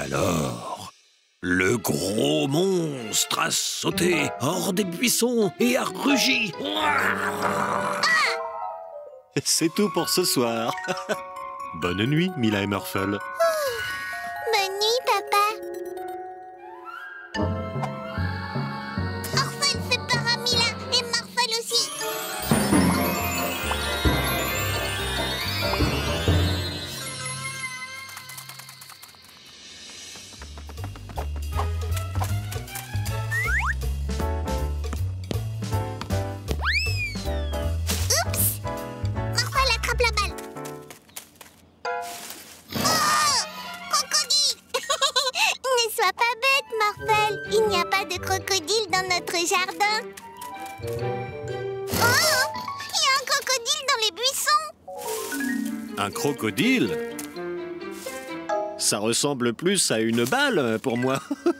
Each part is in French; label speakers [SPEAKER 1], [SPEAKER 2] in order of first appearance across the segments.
[SPEAKER 1] alors, le gros monstre a sauté hors des buissons et a rugi.
[SPEAKER 2] C'est tout pour ce soir. Bonne nuit, Mila et Murphle. ça ressemble plus à une balle pour moi.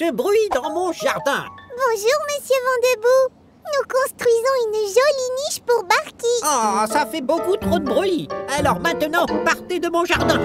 [SPEAKER 3] ce
[SPEAKER 4] bruit dans mon jardin.
[SPEAKER 3] Bonjour, monsieur Vendebout Nous construisons une jolie niche pour Barky.
[SPEAKER 4] Oh, ça fait beaucoup trop de bruit. Alors maintenant, partez de mon jardin.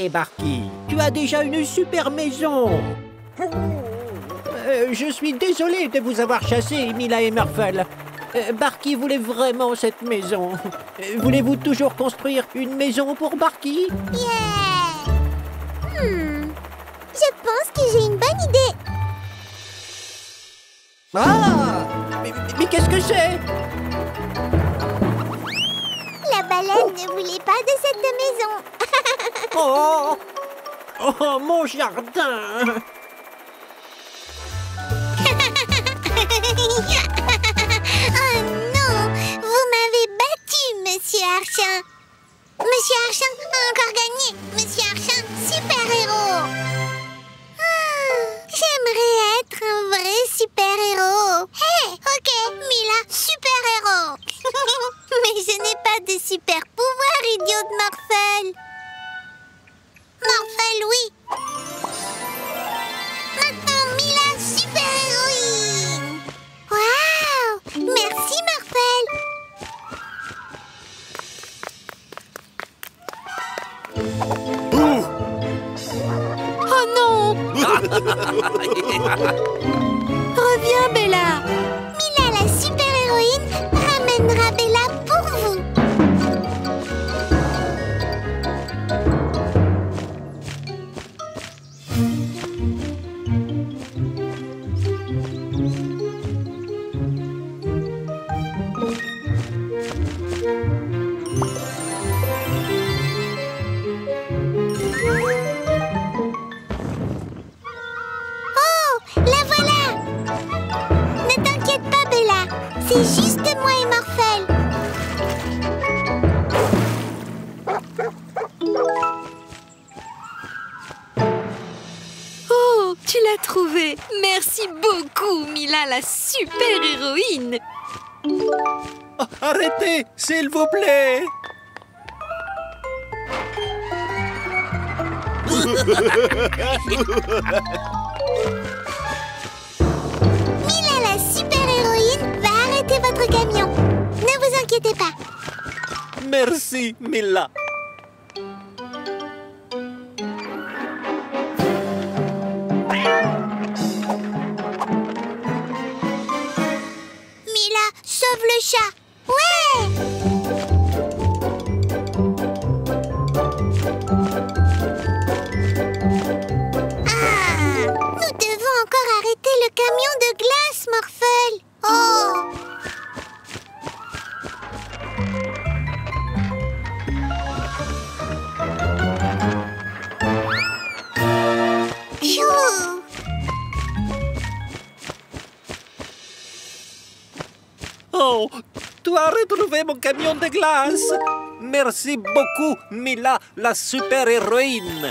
[SPEAKER 1] Allez, Barky, tu as déjà une super maison. Euh, je suis désolé de vous avoir chassé, Mila et Murphle. Euh, Barky voulait vraiment cette maison. Euh, Voulez-vous toujours construire une maison pour Barky?
[SPEAKER 2] Yeah Hmm. Je pense que j'ai une bonne idée.
[SPEAKER 1] Ah Mais, mais- mais qu'est-ce que c'est?
[SPEAKER 2] La baleine ne voulait pas de cette maison.
[SPEAKER 1] Oh, oh, mon jardin.
[SPEAKER 2] Oh non Vous m'avez battu, Monsieur Archin. Monsieur Archin a encore gagné. Monsieur Archin, super-héros. Ah, J'aimerais être un vrai super-héros. Hé, ok, Mila, super-héros. Mais je n'ai pas de super-pouvoir, idiot de Morphel, oui. Maintenant, Mila, super-héroïne. Waouh. Merci, Morphel Oh non Mila, la super-héroïne Oh,
[SPEAKER 5] arrêtez, s'il vous plaît
[SPEAKER 2] Mila, la super-héroïne, va arrêter votre camion. Ne vous inquiétez pas.
[SPEAKER 5] Merci. Mila,
[SPEAKER 2] sauve le chat. Ouais Ah Nous devons encore arrêter le camion de glace, Morphel. Oh
[SPEAKER 1] Oh, tu as retrouvé mon camion de glace. Merci beaucoup, Mila, la super-héroïne.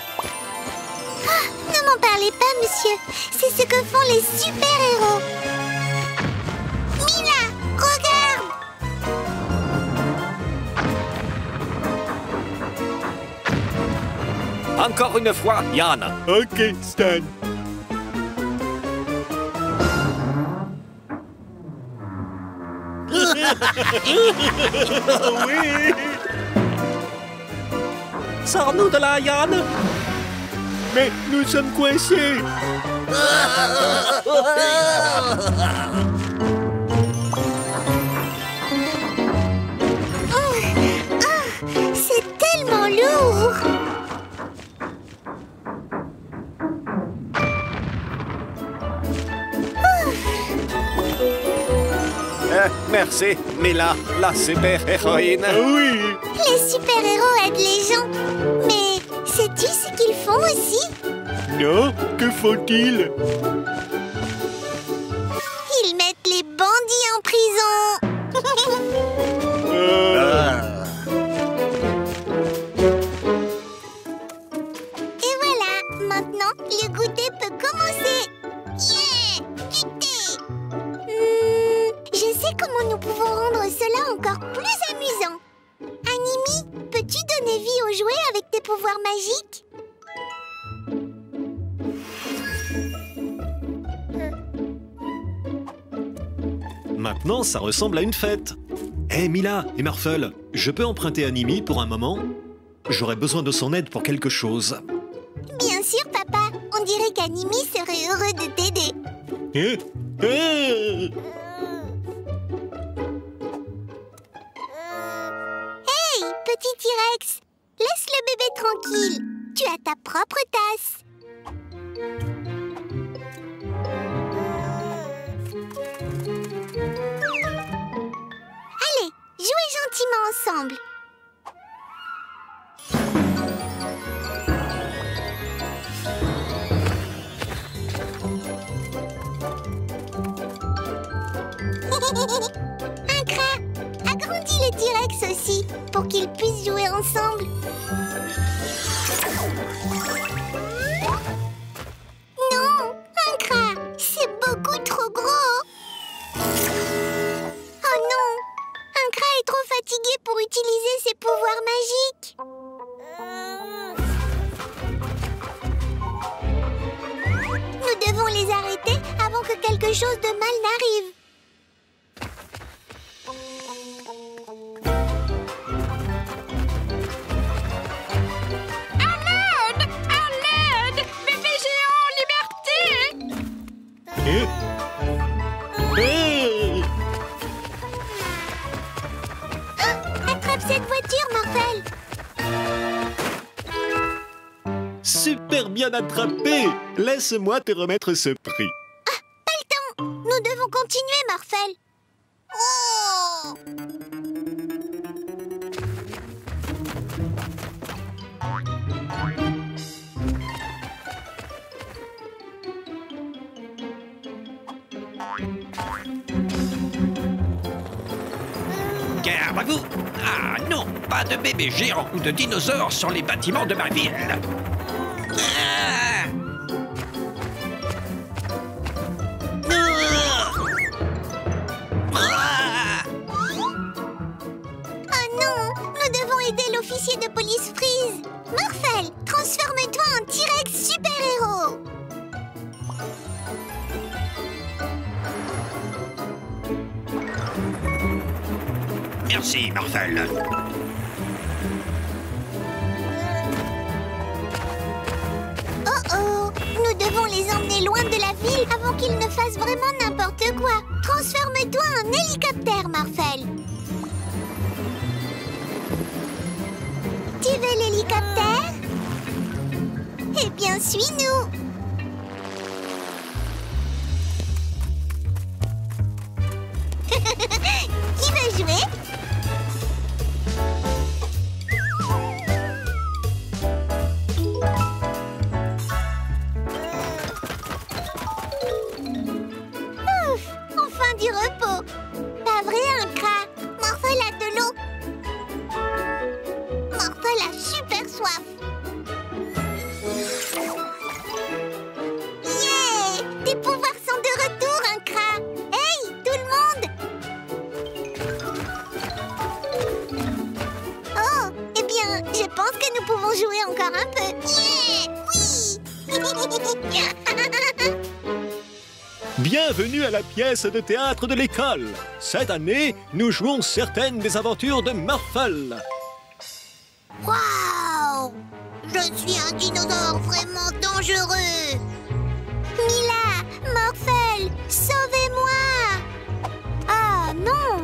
[SPEAKER 2] Ne m'en parlez pas, monsieur. C'est ce que font les super-héros. Mila, regarde
[SPEAKER 5] Encore une fois, Yann.
[SPEAKER 6] Ok, Stan. Oui.
[SPEAKER 5] Sors-nous de là, Yann.
[SPEAKER 6] Mais nous sommes coincés.
[SPEAKER 2] C'est tellement lourd
[SPEAKER 5] Merci, Mila, la super-héroïne.
[SPEAKER 6] Oui.
[SPEAKER 2] Les super-héros aident les gens. Mais sais-tu ce qu'ils font aussi?
[SPEAKER 6] Non Que font-ils
[SPEAKER 2] Ils mettent les bandits en prison.
[SPEAKER 6] Euh,
[SPEAKER 2] Et voilà, maintenant, le goûter peut commencer. Je sais comment nous pouvons rendre cela encore plus amusant. Animi, peux-tu donner vie aux jouets avec tes pouvoirs magiques?
[SPEAKER 5] Maintenant, ça ressemble à une fête. Hé, Mila et Marfel, je peux emprunter Animi pour un moment? J'aurais besoin de son aide pour quelque chose.
[SPEAKER 2] Bien sûr, papa. On dirait qu'Animi serait heureux de t'aider. T-Rex, laisse le bébé tranquille. Tu as ta propre tasse. Allez, jouez gentiment ensemble. T-Rex aussi, pour qu'ils puissent jouer ensemble. Non, un crat, c'est beaucoup trop gros. Oh non, un crat est trop fatigué pour utiliser ses pouvoirs magiques. Nous devons les arrêter avant que quelque chose de mal n'arrive. Attrape cette voiture, Morphel
[SPEAKER 5] Super bien attrapé. Laisse-moi te remettre ce prix.
[SPEAKER 2] Pas le temps. Nous devons continuer, Morphel Oh
[SPEAKER 7] Vous Ah non, pas de bébé géant ou de dinosaures sur les bâtiments de ma ville. Ah Ah
[SPEAKER 2] Oh non Nous devons aider l'officier de police Freeze Morphel,
[SPEAKER 7] Marvel.
[SPEAKER 2] Oh oh. Nous devons les emmener loin de la ville avant qu'ils ne fassent vraiment n'importe quoi. Transforme-toi en hélicoptère, Morphel Tu veux l'hélicoptère? Eh bien, suis-nous. Qui veut jouer?
[SPEAKER 6] De théâtre de l'école. Cette année, nous jouons certaines des aventures de Marfel.
[SPEAKER 2] Waouh! Je suis un dinosaure vraiment dangereux. Mila Morphel Sauvez-moi. Ah non.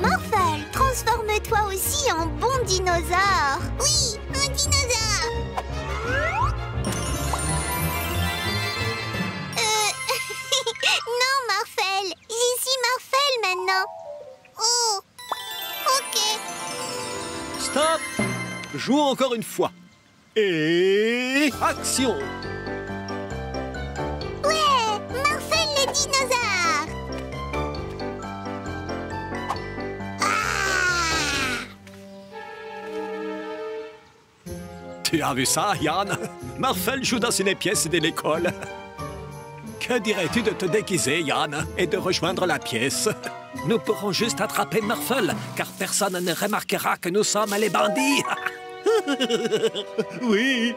[SPEAKER 2] Morphel, transforme-toi aussi en bon dinosaure. Oui, un dinosaure Maintenant. Oh. Ok.
[SPEAKER 6] Stop. Jouons encore une fois. Et action.
[SPEAKER 2] Ouais Morphel le dinosaure. Ah.
[SPEAKER 6] Tu as vu ça, Yann Marfel joue dans une pièce de l'école. Que dirais-tu de te déguiser, Yann, et de rejoindre la pièce? Nous pourrons juste attraper Marfel, car personne ne remarquera que nous sommes les bandits. oui.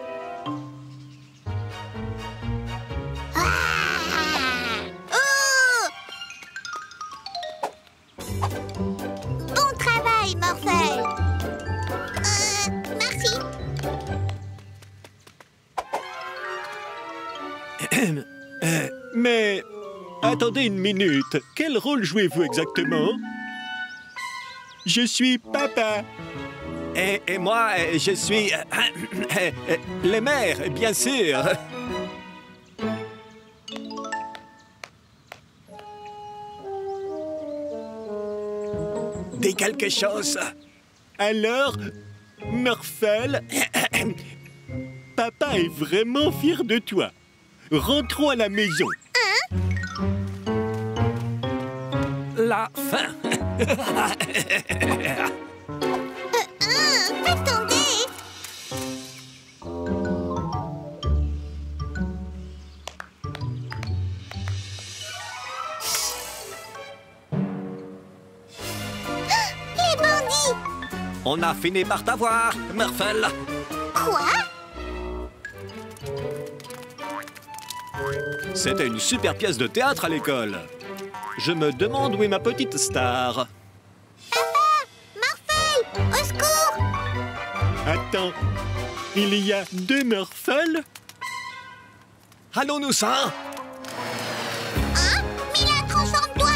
[SPEAKER 6] Mais attendez une minute. Quel rôle jouez-vous exactement? Je suis papa. Et, et moi, je suis euh, euh, euh, le maire, bien sûr. Dis quelque chose. Alors, Murphel, papa est vraiment fier de toi. Rentrons à la maison. La fin.
[SPEAKER 2] Hein, Attendez Ah, Les bandits
[SPEAKER 6] On a fini par t'avoir, Murphel.
[SPEAKER 2] Quoi?
[SPEAKER 6] C'était une super pièce de théâtre à l'école. Je me demande où est ma petite star.
[SPEAKER 2] Morphel Au secours.
[SPEAKER 6] Attends, il y a deux Murphel Allons-nous ça?
[SPEAKER 2] Hein? Mila, transforme-toi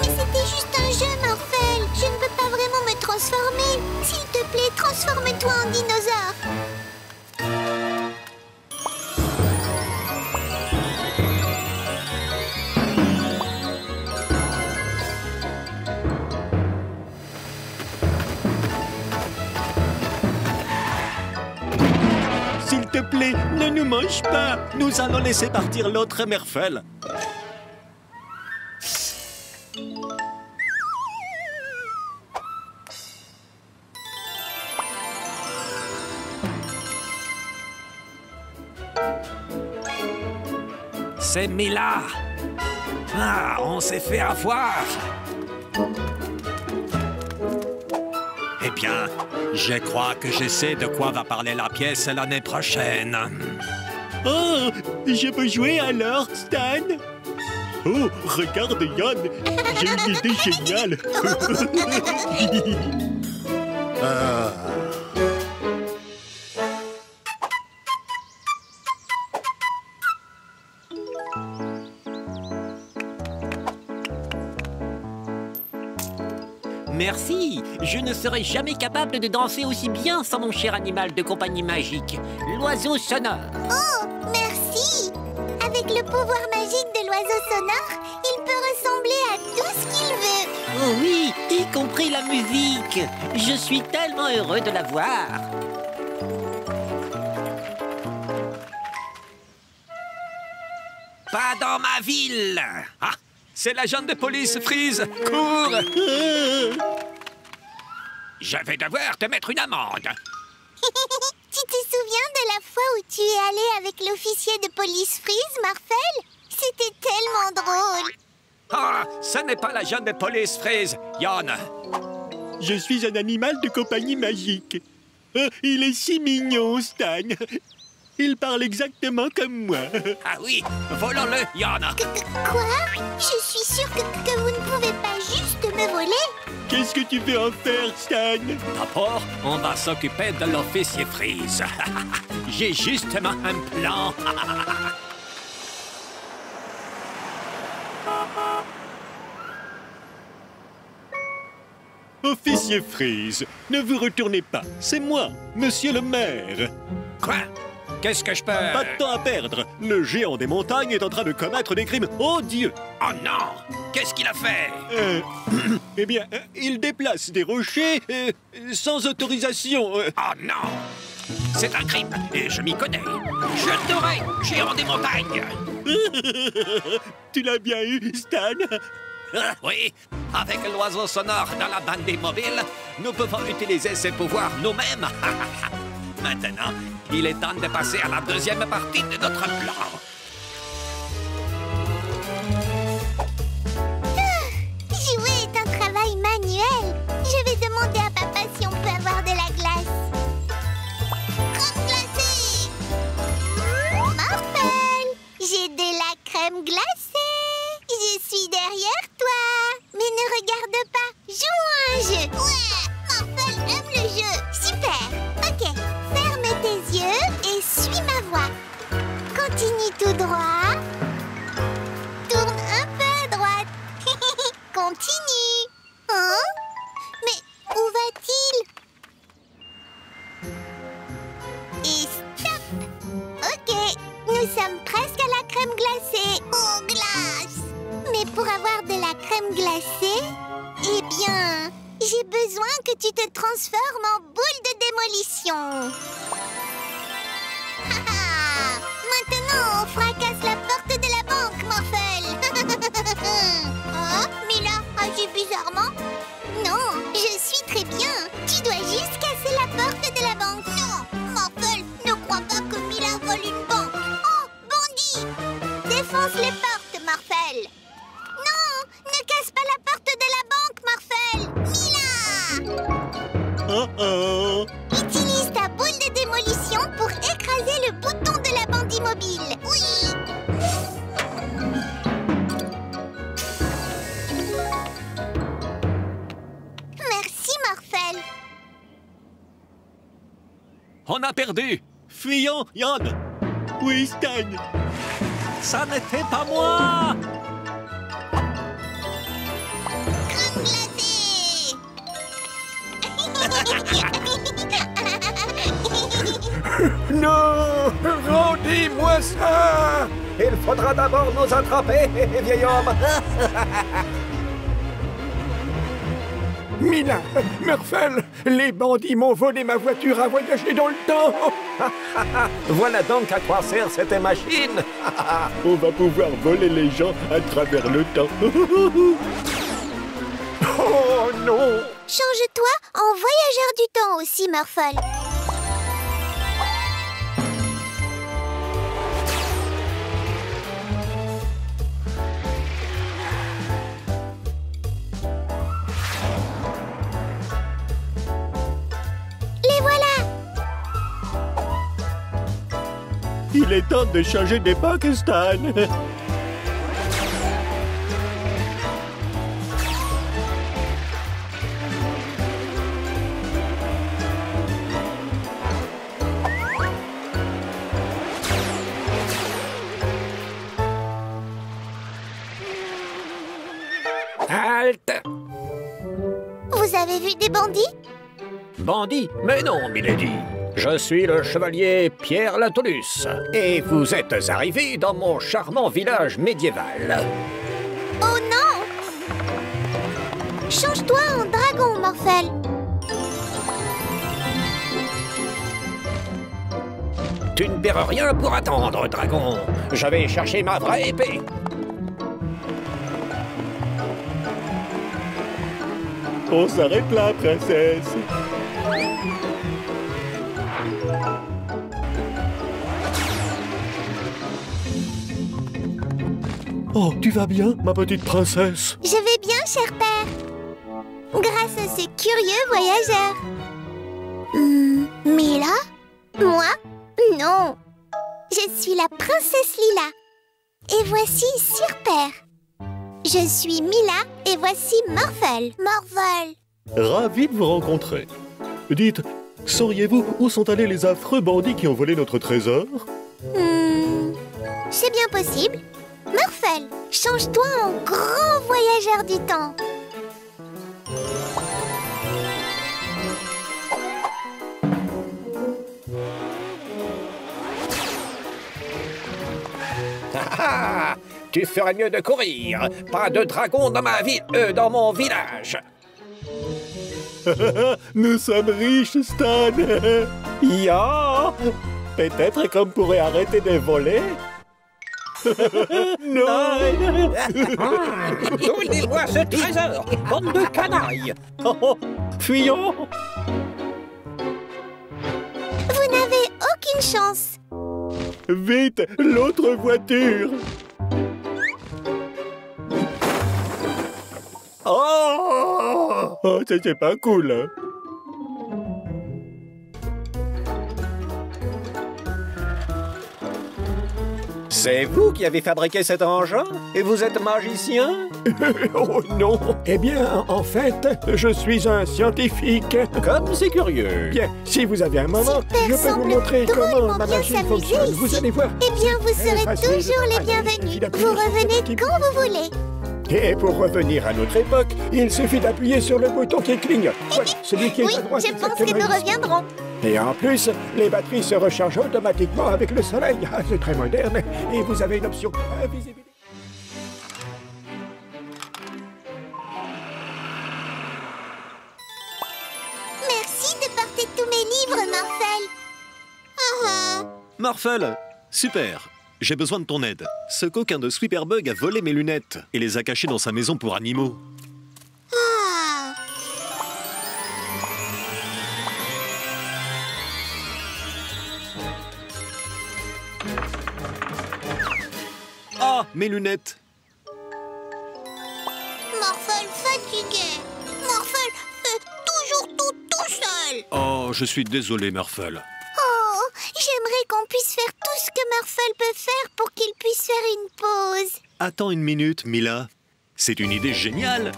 [SPEAKER 2] Mais c'était juste un jeu, Morphel Je ne peux pas vraiment me transformer. S'il te plaît, transforme-toi en dinosaure
[SPEAKER 6] te plaît, ne nous mange pas. Nous allons laisser partir l'autre Murphel. C'est Mila. Ah, on s'est fait avoir. Eh bien, je crois que je sais de quoi va parler la pièce l'année prochaine. Oh, je peux jouer alors, Stan Oh, regarde Yann, j'ai une idée géniale.
[SPEAKER 1] Je ne serai jamais capable de danser aussi bien sans mon cher animal de compagnie magique, l'oiseau sonore.
[SPEAKER 2] Oh, merci Avec le pouvoir magique de l'oiseau sonore, il peut ressembler à tout ce qu'il veut
[SPEAKER 1] Oh oui, y compris la musique. Je suis tellement heureux de la voir.
[SPEAKER 6] Pas dans ma ville Ah, c'est l'agent de police Freeze Cours Je vais devoir te mettre une amende.
[SPEAKER 2] Tu te souviens de la fois où tu es allé avec l'officier de police Freeze, Marcel? C'était tellement drôle
[SPEAKER 6] Ah, ce n'est pas l'agent de police Freeze, Yann. Je suis un animal de compagnie magique. Oh, il est si mignon, Stan. Il parle exactement comme moi.
[SPEAKER 7] Ah oui, volons-le, Yann.
[SPEAKER 2] Quoi? Je suis sûre que, que vous ne pouvez pas juste me voler.
[SPEAKER 6] Qu'est-ce que tu veux en faire, Stan?
[SPEAKER 5] D'abord, on va s'occuper de l'officier Freeze. J'ai justement un plan.
[SPEAKER 6] Officier Freeze, ne vous retournez pas. C'est moi, monsieur le maire.
[SPEAKER 7] Quoi? Qu'est-ce que je peux...
[SPEAKER 6] Pas de temps à perdre. Le géant des montagnes est en train de commettre des crimes odieux.
[SPEAKER 7] Oh non Qu'est-ce qu'il a fait?
[SPEAKER 6] Euh, eh bien, euh, il déplace des rochers euh, sans autorisation. euh.
[SPEAKER 7] Oh non C'est un crime, et je m'y connais. Je t'aurai, géant des montagnes
[SPEAKER 6] tu l'as bien eu, Stan
[SPEAKER 7] Oui, avec l'oiseau sonore dans la bande des mobiles, nous pouvons utiliser ses pouvoirs nous-mêmes. Maintenant, il est temps de passer à la deuxième partie de notre plan.
[SPEAKER 2] Jouer est un travail manuel. Je vais demander à papa si on peut avoir de la glace. Crème glacée. Morphel J'ai de la crème glacée. Je suis derrière toi. Mais ne regarde pas. À un jeu. Ouais Morphel aime le jeu. Super. Ok, tes yeux et suis ma voix. Continue tout droit. Tourne un peu à droite. Continue. Hein? Mais où va-t-il? Et stop Ok, nous sommes presque à la crème glacée. Oh, glace Mais pour avoir de la crème glacée, eh bien, j'ai besoin que tu te transformes en boule de démolition. Maintenant, on fracasse la porte de la banque, Morphel. Oh, Mila agit bizarrement? Non, je suis très bien. Tu dois juste casser la porte de la banque. Non, Morphel, ne crois pas que Mila vole une banque. Oh, bandit! Défonce les portes, Morphel. Non, ne casse pas la porte de la banque, Morphel. Mila!
[SPEAKER 6] Oh oh
[SPEAKER 2] Utilise ta boule de démolition pour immobile. Oui. Merci, Morphel.
[SPEAKER 5] On a perdu.
[SPEAKER 6] Fuyons, Yann Oui, Stan
[SPEAKER 5] Ça n'était pas moi.
[SPEAKER 2] Crème glacée.
[SPEAKER 1] Non Rendez-moi ça. Il faudra d'abord nous attraper, vieil homme. Mina, Murphel, les bandits m'ont volé ma voiture à voyager dans le temps. Voilà donc à quoi sert cette machine.
[SPEAKER 6] On va pouvoir voler les gens à travers le temps.
[SPEAKER 1] Oh non.
[SPEAKER 2] Change-toi en voyageur du temps aussi, Morphel.
[SPEAKER 6] Il est temps de changer d'époque, Stan
[SPEAKER 1] Halte
[SPEAKER 2] Vous avez vu des bandits?
[SPEAKER 1] Bandit Mais non, Milady Je suis le chevalier Pierre Latolus, et vous êtes arrivé dans mon charmant village médiéval.
[SPEAKER 2] Oh non Change-toi en dragon, Morphel.
[SPEAKER 1] Tu ne perds rien pour attendre, dragon. Je vais chercher ma vraie épée.
[SPEAKER 6] On s'arrête là, princesse Oh, tu vas bien, ma petite princesse?
[SPEAKER 2] Je vais bien, cher père. grâce à ce curieux voyageur. Hmm, Mila Moi Non. Je suis la princesse Lila. Et voici Surpère. Je suis Mila et voici Morphle. Morphle.
[SPEAKER 8] Ravi de vous rencontrer. Dites, sauriez-vous où sont allés les affreux bandits qui ont volé notre trésor?
[SPEAKER 2] Hmm, c'est bien possible. Morphle, change-toi en grand voyageur du temps.
[SPEAKER 1] Ah, tu ferais mieux de courir. Pas de dragon dans ma ville, euh, dans mon village.
[SPEAKER 8] Nous sommes riches, Stan Ya Peut-être qu'on pourrait arrêter de voler Non
[SPEAKER 1] Donnez-moi ce trésor, bande de canailles.
[SPEAKER 8] Oh, oh, Fuyons
[SPEAKER 2] Vous n'avez aucune chance.
[SPEAKER 8] Vite, l'autre voiture Oh, oh ça c'est pas cool hein.
[SPEAKER 6] C'est vous qui avez fabriqué cet engin? Et vous êtes magicien?
[SPEAKER 8] Oh non Eh bien, en fait, je suis un scientifique
[SPEAKER 6] Comme c'est curieux
[SPEAKER 8] Bien, si vous avez un moment,
[SPEAKER 2] Super
[SPEAKER 8] je peux vous montrer comment ma machine fonctionne.
[SPEAKER 2] ici.
[SPEAKER 8] Vous allez voir.
[SPEAKER 2] Eh bien, vous
[SPEAKER 8] C'est
[SPEAKER 2] serez
[SPEAKER 8] facile.
[SPEAKER 2] toujours les bienvenus. Vous revenez quand vous voulez.
[SPEAKER 8] Et pour revenir à notre époque, il suffit d'appuyer sur le bouton qui clignote. Voilà, celui qui est
[SPEAKER 2] Oui,
[SPEAKER 8] à droite
[SPEAKER 2] je pense que nous
[SPEAKER 8] ici.
[SPEAKER 2] reviendrons.
[SPEAKER 8] Et en plus, les batteries se rechargent automatiquement avec le soleil. Ah, c'est très moderne. Et vous avez une option invisibilité.
[SPEAKER 2] Merci de porter tous mes livres, Morphel. Ah ah.
[SPEAKER 6] Morphel Super J'ai besoin de ton aide. Ce coquin de Sweeperbug a volé mes lunettes et les a cachées dans sa maison pour animaux.
[SPEAKER 2] Ah.
[SPEAKER 6] Ah Mes lunettes
[SPEAKER 2] Morphel fatigué. Morphel fait toujours tout tout seul.
[SPEAKER 6] Oh, je suis désolé, Morphel.
[SPEAKER 2] Oh, j'aimerais qu'on puisse faire tout ce que Morphel peut faire pour qu'il puisse faire une pause.
[SPEAKER 6] Attends une minute, Mila. C'est une idée géniale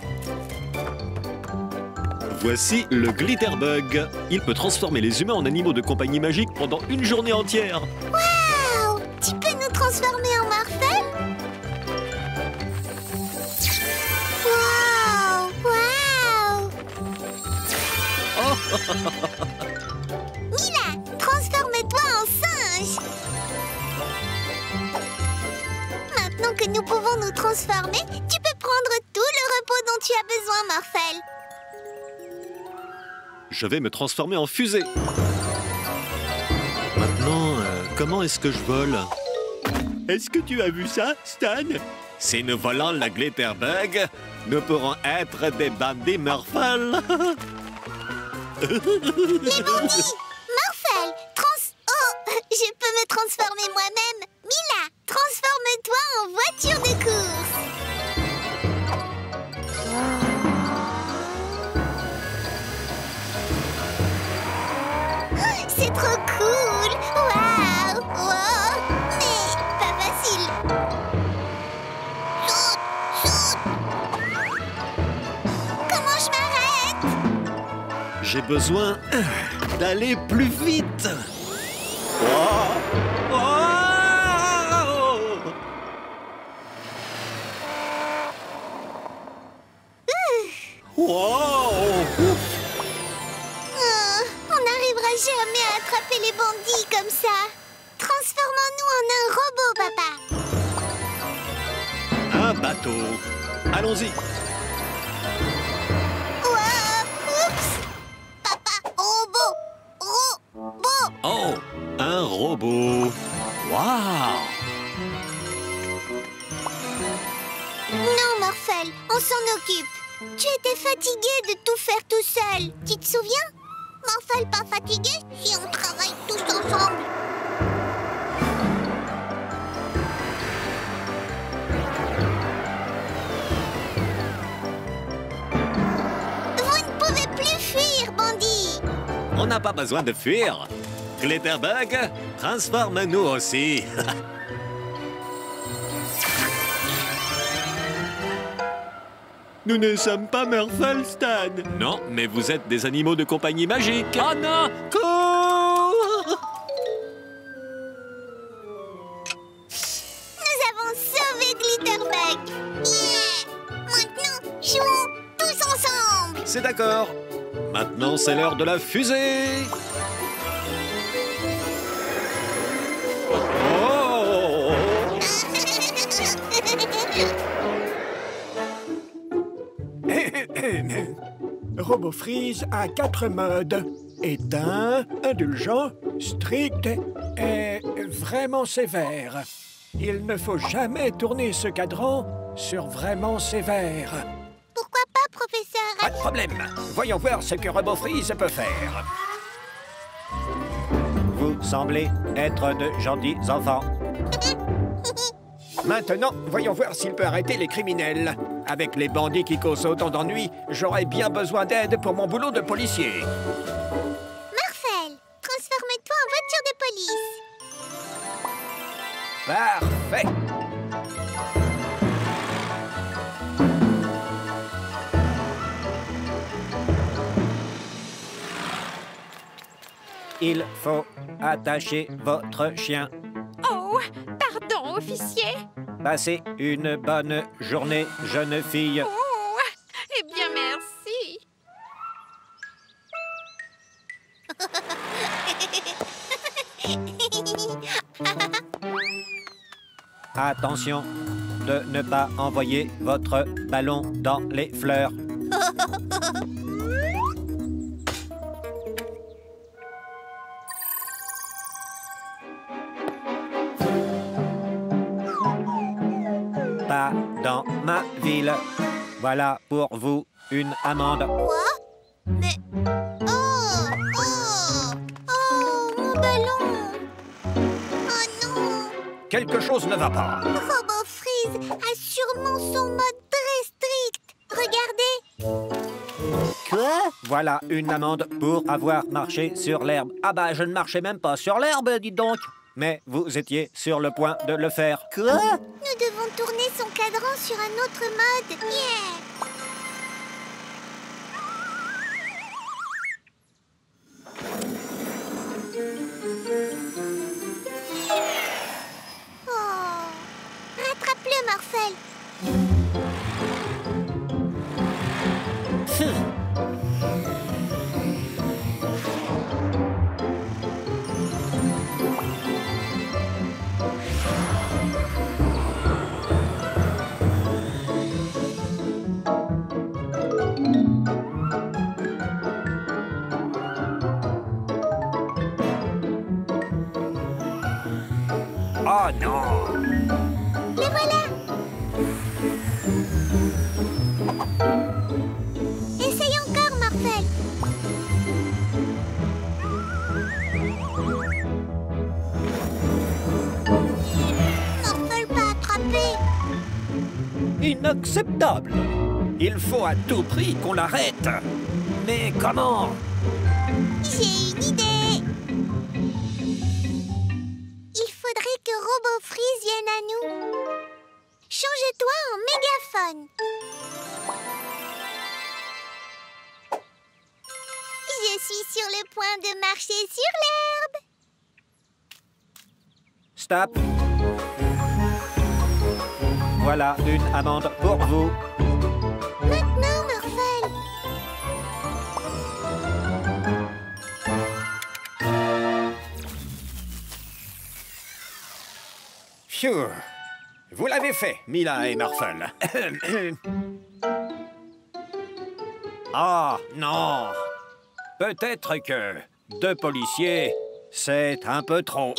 [SPEAKER 6] Voici le Glitterbug. Il peut transformer les humains en animaux de compagnie magique pendant une journée entière.
[SPEAKER 2] Waouh Tu peux nous transformer Mila, transforme-toi en singe Maintenant que nous pouvons nous transformer, tu peux prendre tout le repos dont tu as besoin, Morphel.
[SPEAKER 6] Je vais me transformer en fusée. Maintenant, euh, comment est-ce que je vole?
[SPEAKER 8] Est-ce que tu as vu ça, Stan?
[SPEAKER 6] Si nous volons le Glitterbug, nous pourrons être des bandits Morphel.
[SPEAKER 2] Les bandits. Morphel trans... Oh Je peux me transformer moi-même. Mila, transforme-toi en voiture de course
[SPEAKER 6] J'ai besoin d'aller plus vite. Oh. Oh. Wow.
[SPEAKER 2] Oh, on n'arrivera jamais à attraper les bandits comme ça. Transformons-nous en un robot, papa.
[SPEAKER 6] Un bateau. Allons-y. Oh, un robot. Waouh.
[SPEAKER 2] Non, Morphel, on s'en occupe. Tu étais fatigué de tout faire tout seul. Tu te souviens? Morphel pas fatigué si on travaille tous ensemble.
[SPEAKER 5] On n'a pas besoin de fuir. Glitterbug, transforme-nous aussi.
[SPEAKER 6] Nous ne sommes pas Murphle, Stan.
[SPEAKER 5] non, mais vous êtes des animaux de compagnie magique.
[SPEAKER 7] Oh non
[SPEAKER 5] Cours
[SPEAKER 2] Nous avons sauvé Glitterbug Yeah Maintenant, jouons tous ensemble
[SPEAKER 5] C'est d'accord. Maintenant, c'est l'heure de la fusée. Oh
[SPEAKER 9] RoboFreeze a quatre modes. Éteint, indulgent, strict et vraiment sévère. Il ne faut jamais tourner ce cadran sur vraiment sévère.
[SPEAKER 2] Pourquoi professeur
[SPEAKER 1] Pas de problème. Voyons voir ce que RoboFreeze peut faire. Vous semblez être de gentils enfants. Maintenant, voyons voir s'il peut arrêter les criminels. Avec les bandits qui causent autant d'ennuis, j'aurais bien besoin d'aide pour mon boulot de policier.
[SPEAKER 2] Marcel, transforme-toi en voiture de police.
[SPEAKER 1] Parfait. Il faut attacher votre chien.
[SPEAKER 10] Oh, pardon, officier.
[SPEAKER 1] Passez une bonne journée, jeune fille.
[SPEAKER 10] Oh, eh bien, merci.
[SPEAKER 1] Attention de ne pas envoyer votre ballon dans les fleurs. Voilà pour vous une amende.
[SPEAKER 2] Quoi? Mais... Oh Oh Oh Mon ballon Oh non
[SPEAKER 1] Quelque chose ne va pas.
[SPEAKER 2] RoboFreeze a sûrement son mode très strict. Regardez
[SPEAKER 1] Quoi? Voilà une amende pour avoir marché sur l'herbe. Ah bah je ne marchais même pas sur l'herbe, dites donc. Mais vous étiez sur le point de le faire. Quoi?
[SPEAKER 2] Nous devons tourner son cadran sur un autre mode. Yeah Oh Rattrape-le, Marcel
[SPEAKER 1] Oh non.
[SPEAKER 2] Le voilà. Essaye encore, Marcel. Marcel pas attrapé
[SPEAKER 1] Inacceptable. Il faut à tout prix qu'on l'arrête. Mais comment?
[SPEAKER 2] J'ai Change-toi en mégaphone. Je suis sur le point de marcher sur l'herbe.
[SPEAKER 1] Stop Voilà une amende pour vous. Vous l'avez fait, Mila et Marfel. Ah, non Peut-être que deux policiers, c'est un peu trop.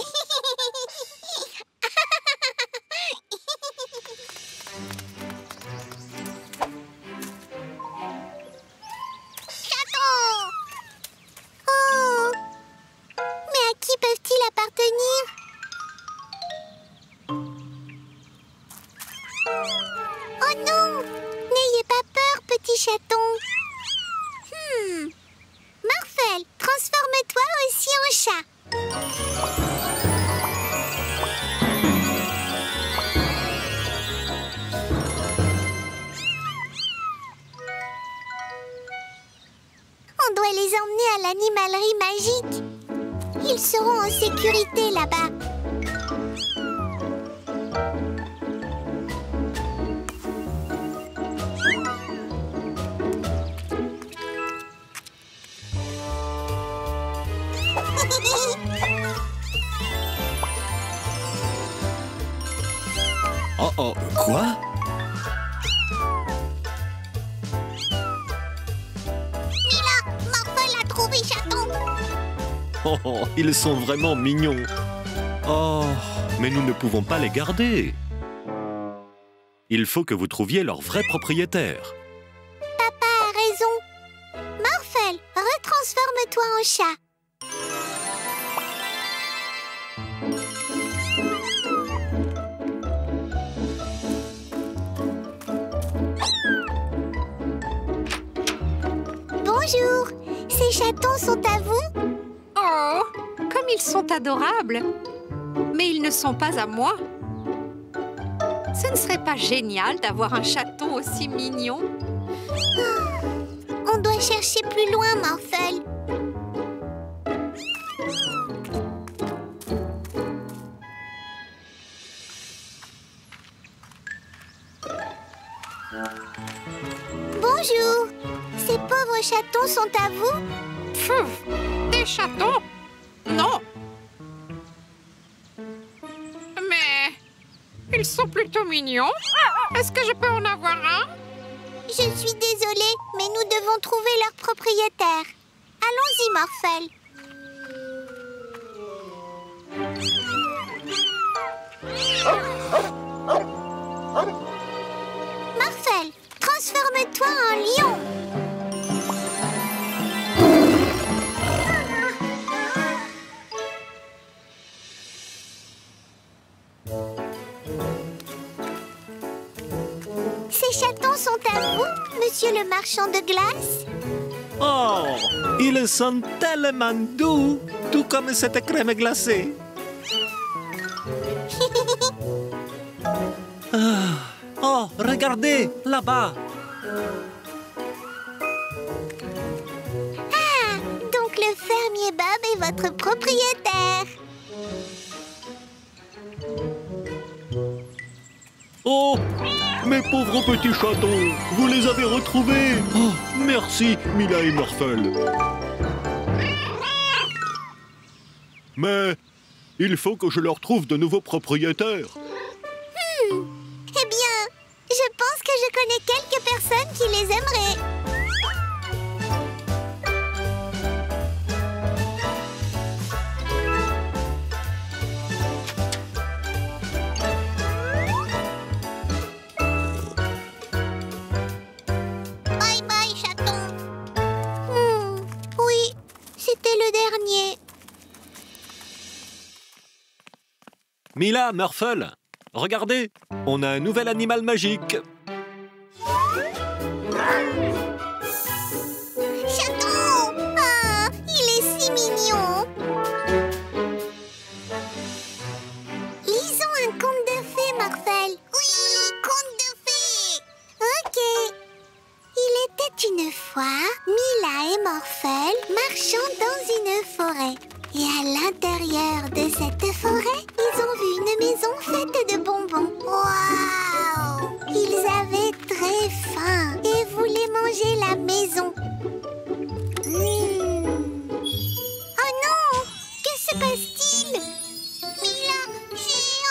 [SPEAKER 5] Quoi
[SPEAKER 2] Mila, Morphle a trouvé chaton.
[SPEAKER 6] Oh, oh, ils sont vraiment mignons. Oh, mais nous ne pouvons pas les garder. Il faut que vous trouviez leur vrai propriétaire.
[SPEAKER 2] Papa a raison. Morphle, retransforme-toi en chat. Sont
[SPEAKER 10] adorables. Mais ils ne sont pas à moi. Ce ne serait pas génial d'avoir un chaton aussi mignon?
[SPEAKER 2] On doit chercher plus loin, Morphle. Bonjour, ces pauvres chatons sont à vous?
[SPEAKER 10] Pfff, des chatons? Est-ce que je peux en avoir un?
[SPEAKER 2] Je suis désolée, mais nous devons trouver leur propriétaire. Allons-y, Morphle. Morphle, transforme-toi en lion. À vous, monsieur le marchand de glace?
[SPEAKER 6] Oh, ils sont tellement doux, tout comme cette crème glacée. Ah, oh, regardez, là-bas.
[SPEAKER 2] Ah, donc le fermier Bob est votre propriétaire.
[SPEAKER 6] Oh, mes pauvres petits chatons, vous les avez retrouvés. Oh, merci, Mila et Morphle. Mais il faut que je leur trouve de nouveaux propriétaires.
[SPEAKER 2] Eh bien, je pense que je connais quelques personnes qui les aimeraient. C'était le dernier.
[SPEAKER 6] Mila, Morphle, regardez, on a un nouvel animal magique.
[SPEAKER 2] Une fois Mila et Morphle marchant dans une forêt. Et à l'intérieur de cette forêt, ils ont vu une maison faite de bonbons. Waouh Ils avaient très faim et voulaient manger la maison. Hmm. Oh non Que se passe-t-il? Mila, j'ai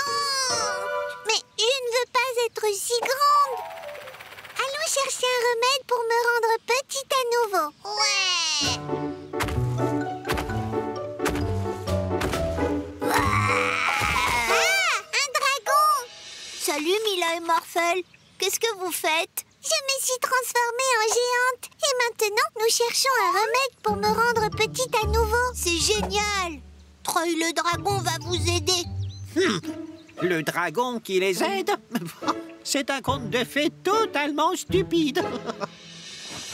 [SPEAKER 2] Mais je ne veux pas être si grande chercher un remède pour me rendre petite à nouveau. Ouais. Ah Un dragon. Salut Mila et Morphle Qu'est-ce que vous faites? Je me suis transformée en géante. Et maintenant, nous cherchons un remède pour me rendre petite à nouveau. C'est génial. Troy le dragon va vous aider
[SPEAKER 1] Le dragon qui les aide C'est un conte de fées totalement stupide.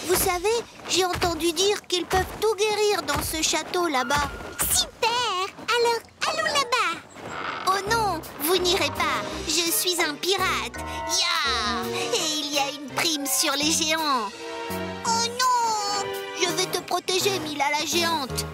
[SPEAKER 2] Vous savez, j'ai entendu dire qu'ils peuvent tout guérir dans ce château là-bas. Super Alors, allons là-bas. Oh non, vous n'irez pas. Je suis un pirate. Ya Et il y a une prime sur les géants. Oh non Je vais te protéger, Mila la géante.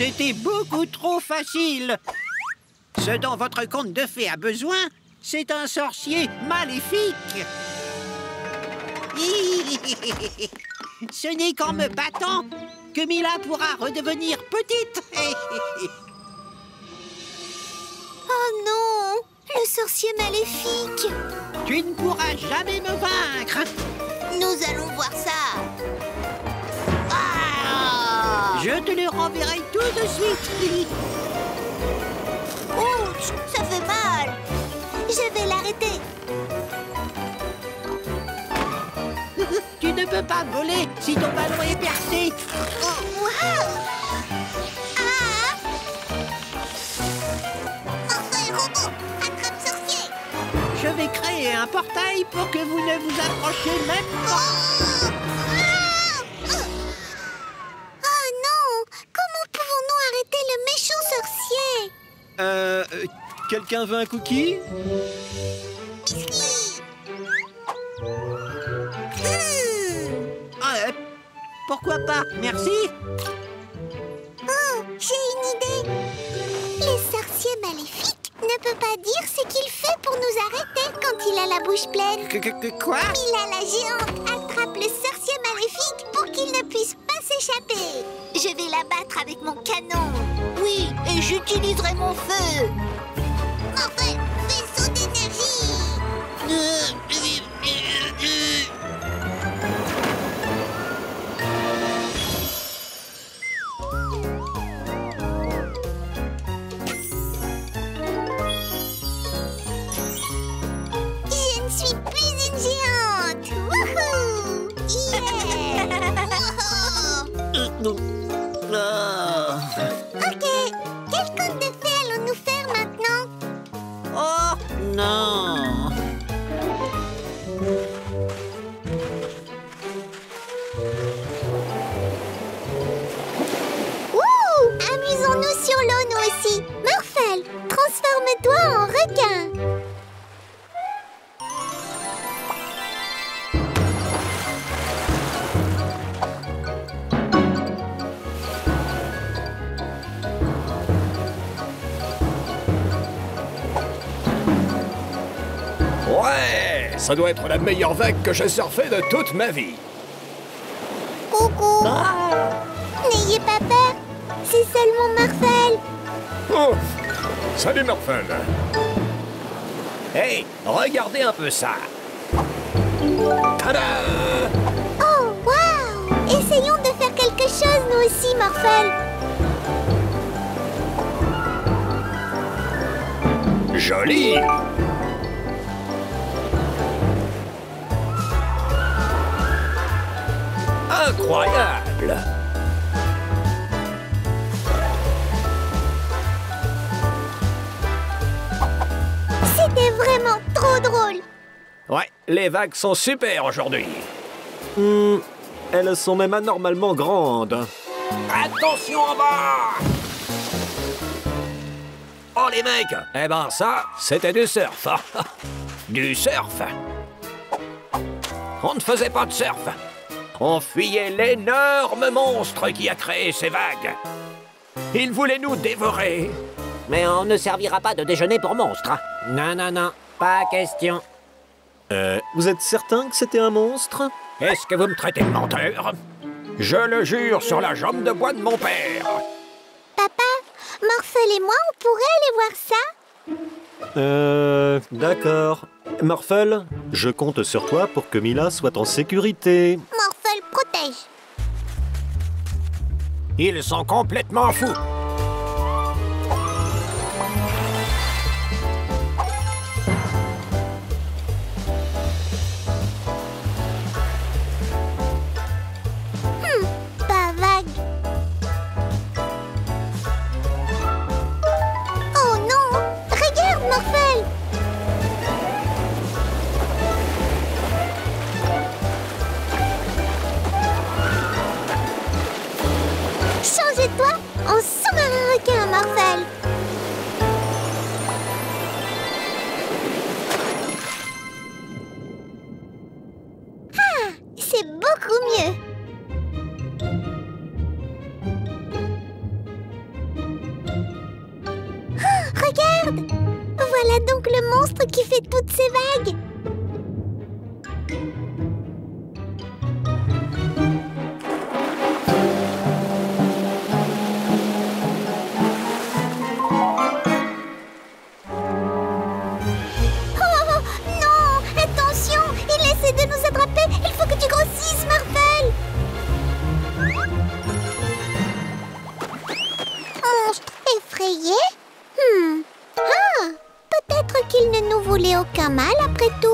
[SPEAKER 1] C'était beaucoup trop facile. Ce dont votre conte de fées a besoin, c'est un sorcier maléfique. Ce n'est qu'en me battant que Mila pourra redevenir petite.
[SPEAKER 2] Oh non Le sorcier maléfique
[SPEAKER 1] Tu ne pourras jamais me vaincre.
[SPEAKER 2] Nous allons voir ça
[SPEAKER 1] Je te le renverrai tout de suite.
[SPEAKER 2] Ouch Ça fait mal Je vais l'arrêter
[SPEAKER 1] Tu ne peux pas voler si ton ballon est percé.
[SPEAKER 2] Oh, Waouh Ah
[SPEAKER 1] Je vais créer un portail pour que vous ne vous approchiez même
[SPEAKER 2] Oh
[SPEAKER 1] pas.
[SPEAKER 2] Pouvons-nous arrêter le méchant sorcier
[SPEAKER 5] Euh... euh, Quelqu'un veut un cookie
[SPEAKER 2] Biscuit.
[SPEAKER 1] Ah, euh, pourquoi pas Merci.
[SPEAKER 2] Oh, j'ai une idée. Les sorciers maléfiques ne peut pas dire ce qu'il fait pour nous arrêter quand il a la bouche pleine.
[SPEAKER 1] Que, que- que- quoi
[SPEAKER 2] Il a la géante attrape le sorcier maléfique pour qu'il ne puisse pas s'échapper. Je vais l'abattre avec mon canon. Oui, et j'utiliserai mon feu. Morphel, vaisseau d'énergie. Ok, quel conte de fées allons-nous faire maintenant
[SPEAKER 1] Oh non
[SPEAKER 2] Wouh Amusons-nous sur l'eau, nous aussi. Morphel, transforme-toi en requin.
[SPEAKER 9] Ça doit être la meilleure vague que j'ai surfée de toute ma vie.
[SPEAKER 2] Coucou. N'ayez pas peur. C'est seulement Morphel.
[SPEAKER 9] Oh, salut Morphel.
[SPEAKER 5] Hey, regardez un peu ça Tada
[SPEAKER 2] Oh, waouh Essayons de faire quelque chose, nous aussi, Morphel.
[SPEAKER 9] Joli.
[SPEAKER 5] Incroyable
[SPEAKER 2] C'était vraiment trop drôle.
[SPEAKER 5] Ouais, les vagues sont super aujourd'hui. Hmm, elles sont même anormalement grandes. Attention en bas Oh les mecs Eh ben ça, c'était du surf. du surf On ne faisait pas de surf. On fuyait l'énorme monstre qui a créé ces vagues. Il voulait nous dévorer.
[SPEAKER 1] Mais on ne servira pas de déjeuner pour monstres. Non, non, non, pas question.
[SPEAKER 5] Euh, vous êtes certain que c'était un monstre? Est-ce que vous me traitez de menteur? Je le jure sur la jambe de bois de mon père.
[SPEAKER 2] Papa, Morphel et moi, on pourrait aller voir ça
[SPEAKER 6] Euh, d'accord. Morphle, je compte sur toi pour que Mila soit en sécurité.
[SPEAKER 2] Morphle protège.
[SPEAKER 1] Ils sont complètement fous.
[SPEAKER 2] Beaucoup mieux Regarde! Voilà donc le monstre qui fait toutes ces vagues mal après tout.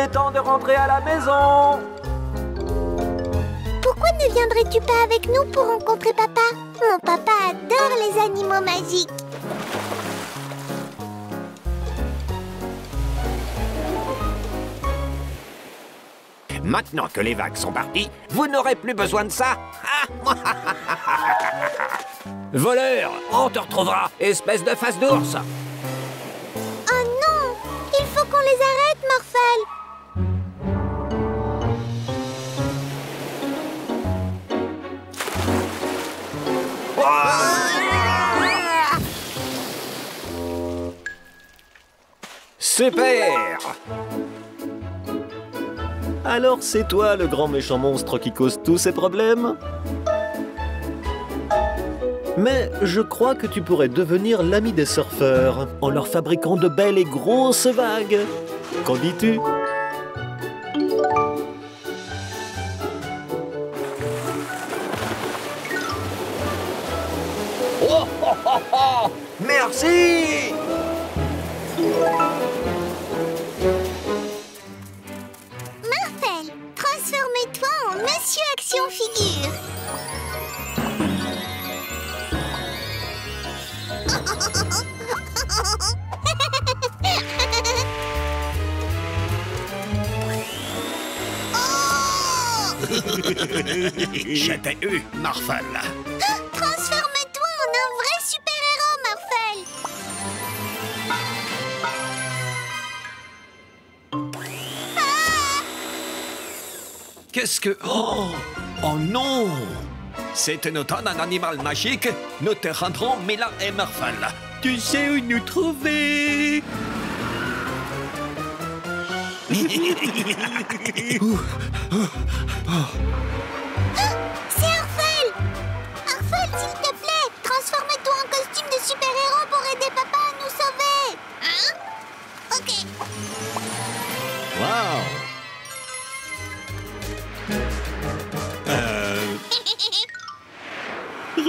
[SPEAKER 6] Est temps de rentrer à la maison
[SPEAKER 2] Pourquoi ne viendrais-tu pas avec nous pour rencontrer papa? Mon papa adore les animaux magiques.
[SPEAKER 1] Maintenant que les vagues sont parties, vous n'aurez plus besoin de ça. Voleur, on te retrouvera, espèce de face d'ours.
[SPEAKER 2] Oh non Il faut qu'on les arrête, Morphel
[SPEAKER 1] Super.
[SPEAKER 6] Alors c'est toi le grand méchant monstre qui cause tous ces problèmes? Mais je crois que tu pourrais devenir l'ami des surfeurs en leur fabriquant de belles et grosses vagues. Qu'en dis-tu?
[SPEAKER 1] Merci
[SPEAKER 2] Morphel, transforme-toi en Monsieur Action Figure
[SPEAKER 8] Je t'ai eu, Marvel. Qu'est-ce que... Oh Oh non. C'est un automne, un animal magique. Nous te rendrons Mila et Marvel. Tu sais où nous trouver.
[SPEAKER 2] C'est Arfel Arfel, s'il te plaît, transforme-toi en costume de super-héros pour aider papa à nous sauver. Hein? Ok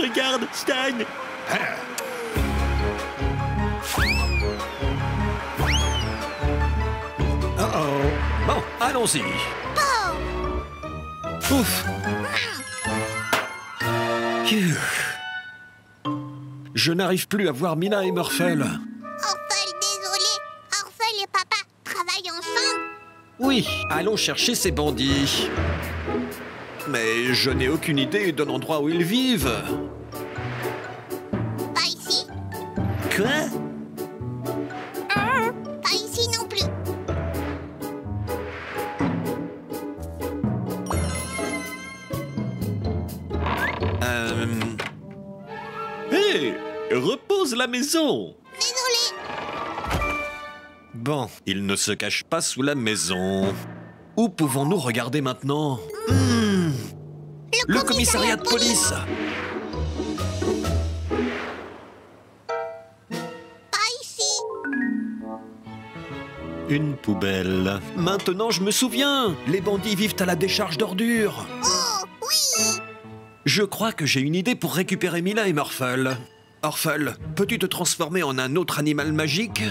[SPEAKER 8] Regarde, Stein
[SPEAKER 11] Oh oh. Bon, allons-y. Ouf. Phew. Je n'arrive plus à voir Mina et Morphel.
[SPEAKER 2] Orphel, désolé. Orphel et papa travaillent ensemble.
[SPEAKER 11] Oui, allons chercher ces bandits. Mais je n'ai aucune idée de l'endroit où ils vivent.
[SPEAKER 2] Pas ici.
[SPEAKER 11] Quoi?
[SPEAKER 2] Pas ici non plus.
[SPEAKER 11] Euh...
[SPEAKER 6] Hé Repose la maison
[SPEAKER 2] Désolé.
[SPEAKER 11] Bon, ils ne se cachent pas sous la maison. Où pouvons-nous regarder maintenant? Le commissariat de police
[SPEAKER 2] Pas ici.
[SPEAKER 6] Une poubelle.
[SPEAKER 11] Maintenant, je me souviens Les bandits vivent à la décharge d'ordures
[SPEAKER 2] Oh, oui.
[SPEAKER 11] Je crois que j'ai une idée pour récupérer Mila et Morphel. Orphel, peux-tu te transformer en un autre animal magique?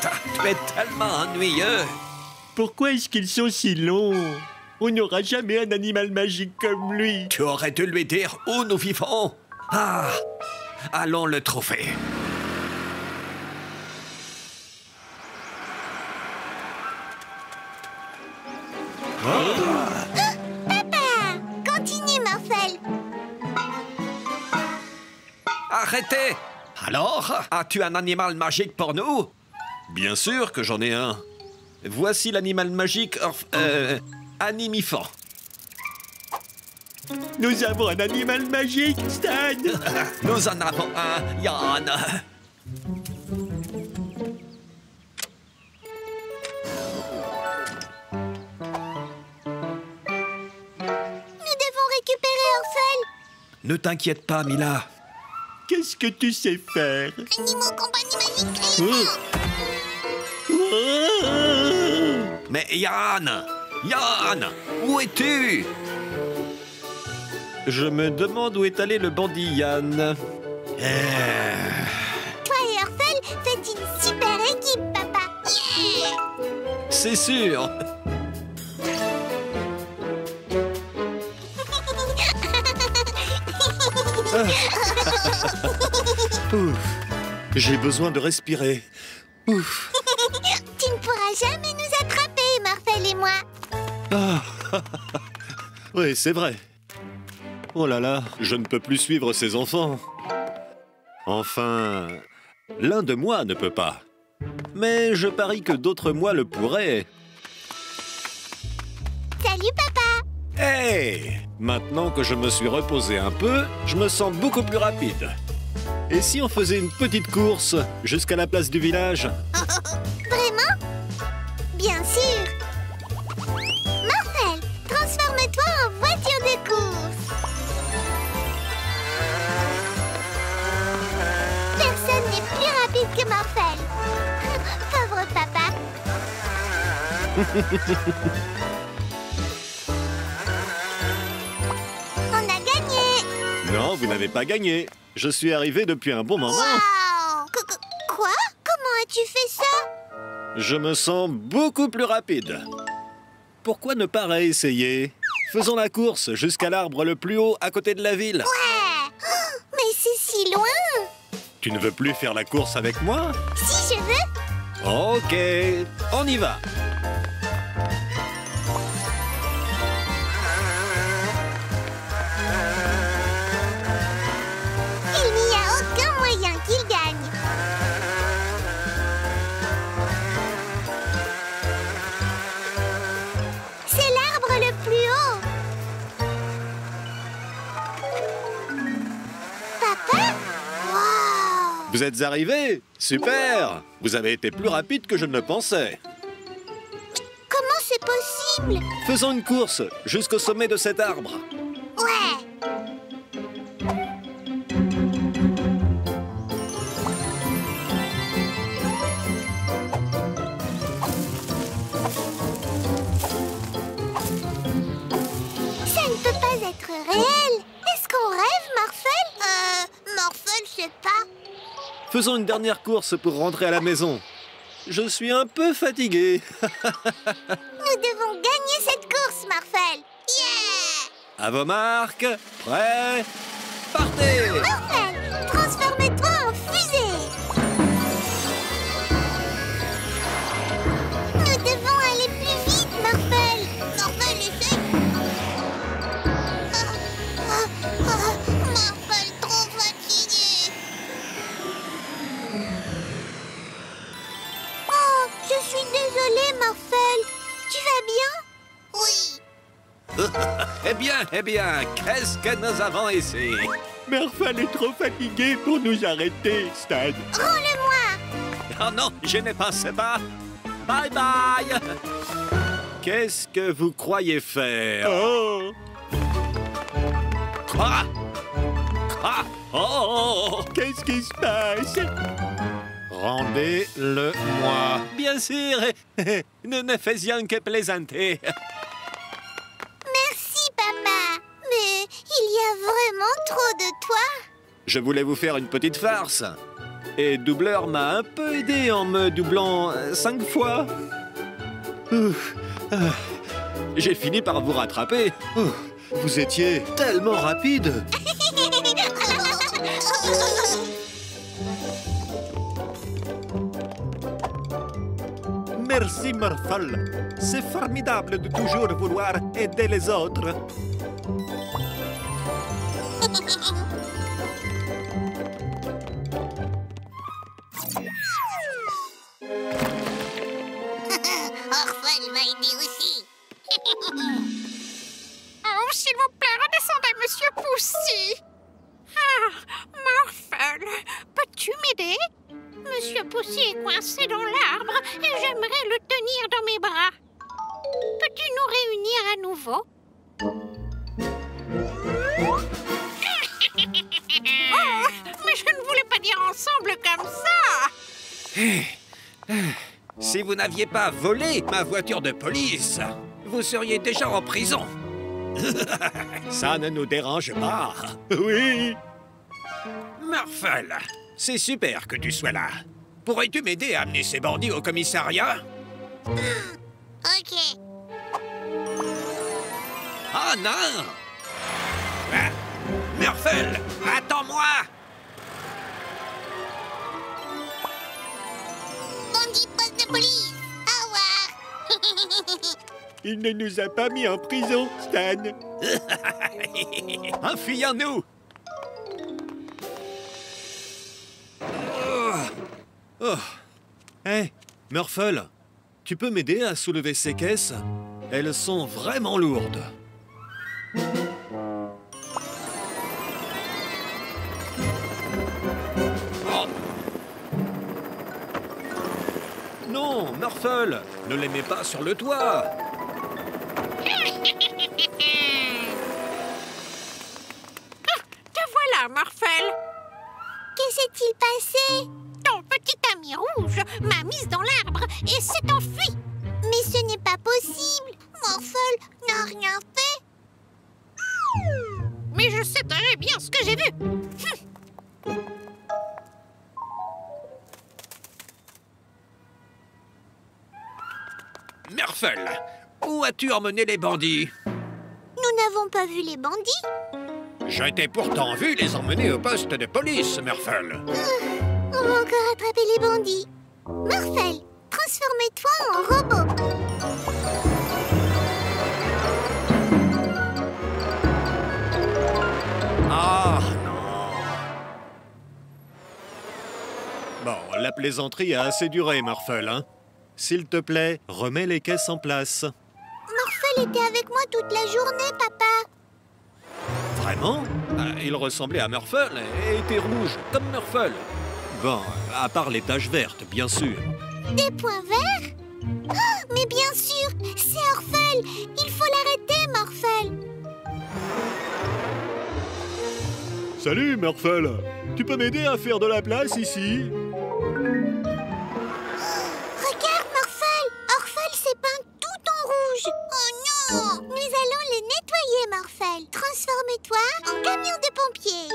[SPEAKER 1] Tu es tellement ennuyeux.
[SPEAKER 8] Pourquoi est-ce qu'ils sont si longs? On n'aura jamais un animal magique comme lui.
[SPEAKER 1] Tu aurais dû lui dire où nous vivons. Ah, allons le trouver.
[SPEAKER 2] Papa, continue, Morphel.
[SPEAKER 1] Arrêtez Alors, as-tu un animal magique pour nous?
[SPEAKER 11] Bien sûr que j'en ai un. Voici l'animal magique orph... Euh, animifant.
[SPEAKER 8] Nous avons un animal magique, Stan
[SPEAKER 1] Nous en avons un, Yann.
[SPEAKER 2] Nous devons récupérer Orphel.
[SPEAKER 11] Ne t'inquiète pas, Mila.
[SPEAKER 8] Qu'est-ce que tu sais faire?
[SPEAKER 2] Animaux compagnie magique éléphant.
[SPEAKER 1] Mais Yann Yann Où es-tu?
[SPEAKER 6] Je me demande où est allé le bandit Yann.
[SPEAKER 2] Toi et Orphel faites une super équipe, papa. Yeah
[SPEAKER 11] C'est sûr. Ouf. J'ai besoin de respirer. Ouf.
[SPEAKER 2] Tu ne pourras jamais nous attraper, Morphel et moi.
[SPEAKER 6] Oui, c'est vrai. Oh là là, je ne peux plus suivre ces enfants. Enfin, l'un de moi ne peut pas. Mais je parie que d'autres moi le pourraient.
[SPEAKER 2] Salut, papa.
[SPEAKER 6] Hey Maintenant que je me suis reposé un peu, je me sens beaucoup plus rapide. Et si on faisait une petite course jusqu'à la place du village
[SPEAKER 2] Vraiment? Bien sûr. Morphel, transforme-toi en voiture de course. Personne n'est plus rapide que Morphel. Pauvre papa. On a gagné.
[SPEAKER 6] Non, vous n'avez pas gagné. Je suis arrivé depuis un bon moment.
[SPEAKER 2] Wow Qu- qu- Quoi? Comment as-tu fait ça?
[SPEAKER 6] Je me sens beaucoup plus rapide. Pourquoi ne pas réessayer? Faisons la course jusqu'à l'arbre le plus haut à côté de la ville.
[SPEAKER 2] Ouais Oh, Mais c'est si loin
[SPEAKER 6] Tu ne veux plus faire la course avec moi?
[SPEAKER 2] Si je veux
[SPEAKER 6] Ok, on y va. Vous êtes arrivés Super Vous avez été plus rapide que je ne le pensais.
[SPEAKER 2] Comment c'est possible?
[SPEAKER 6] Faisons une course jusqu'au sommet de cet arbre.
[SPEAKER 2] Ouais Ça ne peut pas être réel Est-ce qu'on rêve, Morphel Euh, Morphel, je sais pas.
[SPEAKER 6] Faisons une dernière course pour rentrer à la maison. Je suis un peu fatigué.
[SPEAKER 2] Nous devons gagner cette course, Morphel. Yeah
[SPEAKER 6] À vos marques, prêts, partez
[SPEAKER 2] Morphel, transforme-toi
[SPEAKER 1] Eh bien, qu'est-ce que nous avons ici?
[SPEAKER 8] Merfal est trop fatigué pour nous arrêter, Stan.
[SPEAKER 2] Rends-le-moi
[SPEAKER 1] Oh non, je ne pensais pas. Bye bye
[SPEAKER 6] Qu'est-ce que vous croyez faire?
[SPEAKER 8] Oh
[SPEAKER 1] Quoi? Quoi? Oh.
[SPEAKER 8] Qu'est-ce qui se passe?
[SPEAKER 6] Rendez-le-moi. Bien sûr, nous ne faisions que plaisanter.
[SPEAKER 2] Vraiment trop de toi
[SPEAKER 6] Je voulais vous faire une petite farce. Et Doubleur m'a un peu aidé en me doublant euh, cinq fois. Ah, J'ai fini par vous rattraper. Vous étiez tellement rapide.
[SPEAKER 8] Merci, Merfal. C'est formidable de toujours vouloir aider les autres.
[SPEAKER 2] Orphan va aider aussi
[SPEAKER 10] Oh, s'il vous plaît, redescendez, monsieur Poussy. Ah, Morphel, peux-tu m'aider? Monsieur Poussy est coincé dans l'arbre et j'aimerais le tenir dans mes bras. Peux-tu nous réunir à nouveau? Oh, mais je ne voulais pas dire ensemble comme ça.
[SPEAKER 1] Si vous n'aviez pas volé ma voiture de police, vous seriez déjà en prison.
[SPEAKER 6] Ça ne nous dérange pas.
[SPEAKER 8] Oui.
[SPEAKER 1] Murphle, c'est super que tu sois là. Pourrais-tu m'aider à amener ces bandits au commissariat?
[SPEAKER 2] Ok.
[SPEAKER 1] Oh non Ah, Murphle, attends-moi
[SPEAKER 2] Bandit poste de police Au revoir
[SPEAKER 8] Il ne nous a pas mis en prison, Stan.
[SPEAKER 1] Enfuyons-nous
[SPEAKER 6] Oh. Hé, Murphle, tu peux m'aider à soulever ces caisses? Elles sont vraiment lourdes. Non, Murphle, ne les mets pas sur le toit.
[SPEAKER 10] Te voilà, Morphel.
[SPEAKER 2] Que s'est-il passé?
[SPEAKER 10] Ton petit ami rouge m'a mise dans l'arbre et s'est enfui.
[SPEAKER 2] Mais ce n'est pas possible Morphel n'a rien fait
[SPEAKER 10] Mais je sais très bien ce que j'ai vu.
[SPEAKER 1] Murphle, où as-tu emmené les bandits
[SPEAKER 2] Nous n'avons pas vu les bandits.
[SPEAKER 1] Je t'ai pourtant vu les emmener au poste de police, Murphle.
[SPEAKER 2] On va encore attraper les bandits. Morphel, transforme-toi en robot.
[SPEAKER 6] Ah non. Bon, la plaisanterie a assez duré, Murphle, hein S'il te plaît, remets les caisses en place.
[SPEAKER 2] Morphel était avec moi toute la journée, papa
[SPEAKER 6] Vraiment? Ah, Il ressemblait à Murphle et était rouge, comme Murphle. Bon, à part les taches vertes, bien sûr.
[SPEAKER 2] Des points verts? Ah, Mais bien sûr, c'est Orphel Il faut l'arrêter, Morphel
[SPEAKER 8] Salut, Merfal. Tu peux m'aider à faire de la place ici?
[SPEAKER 2] pompiers.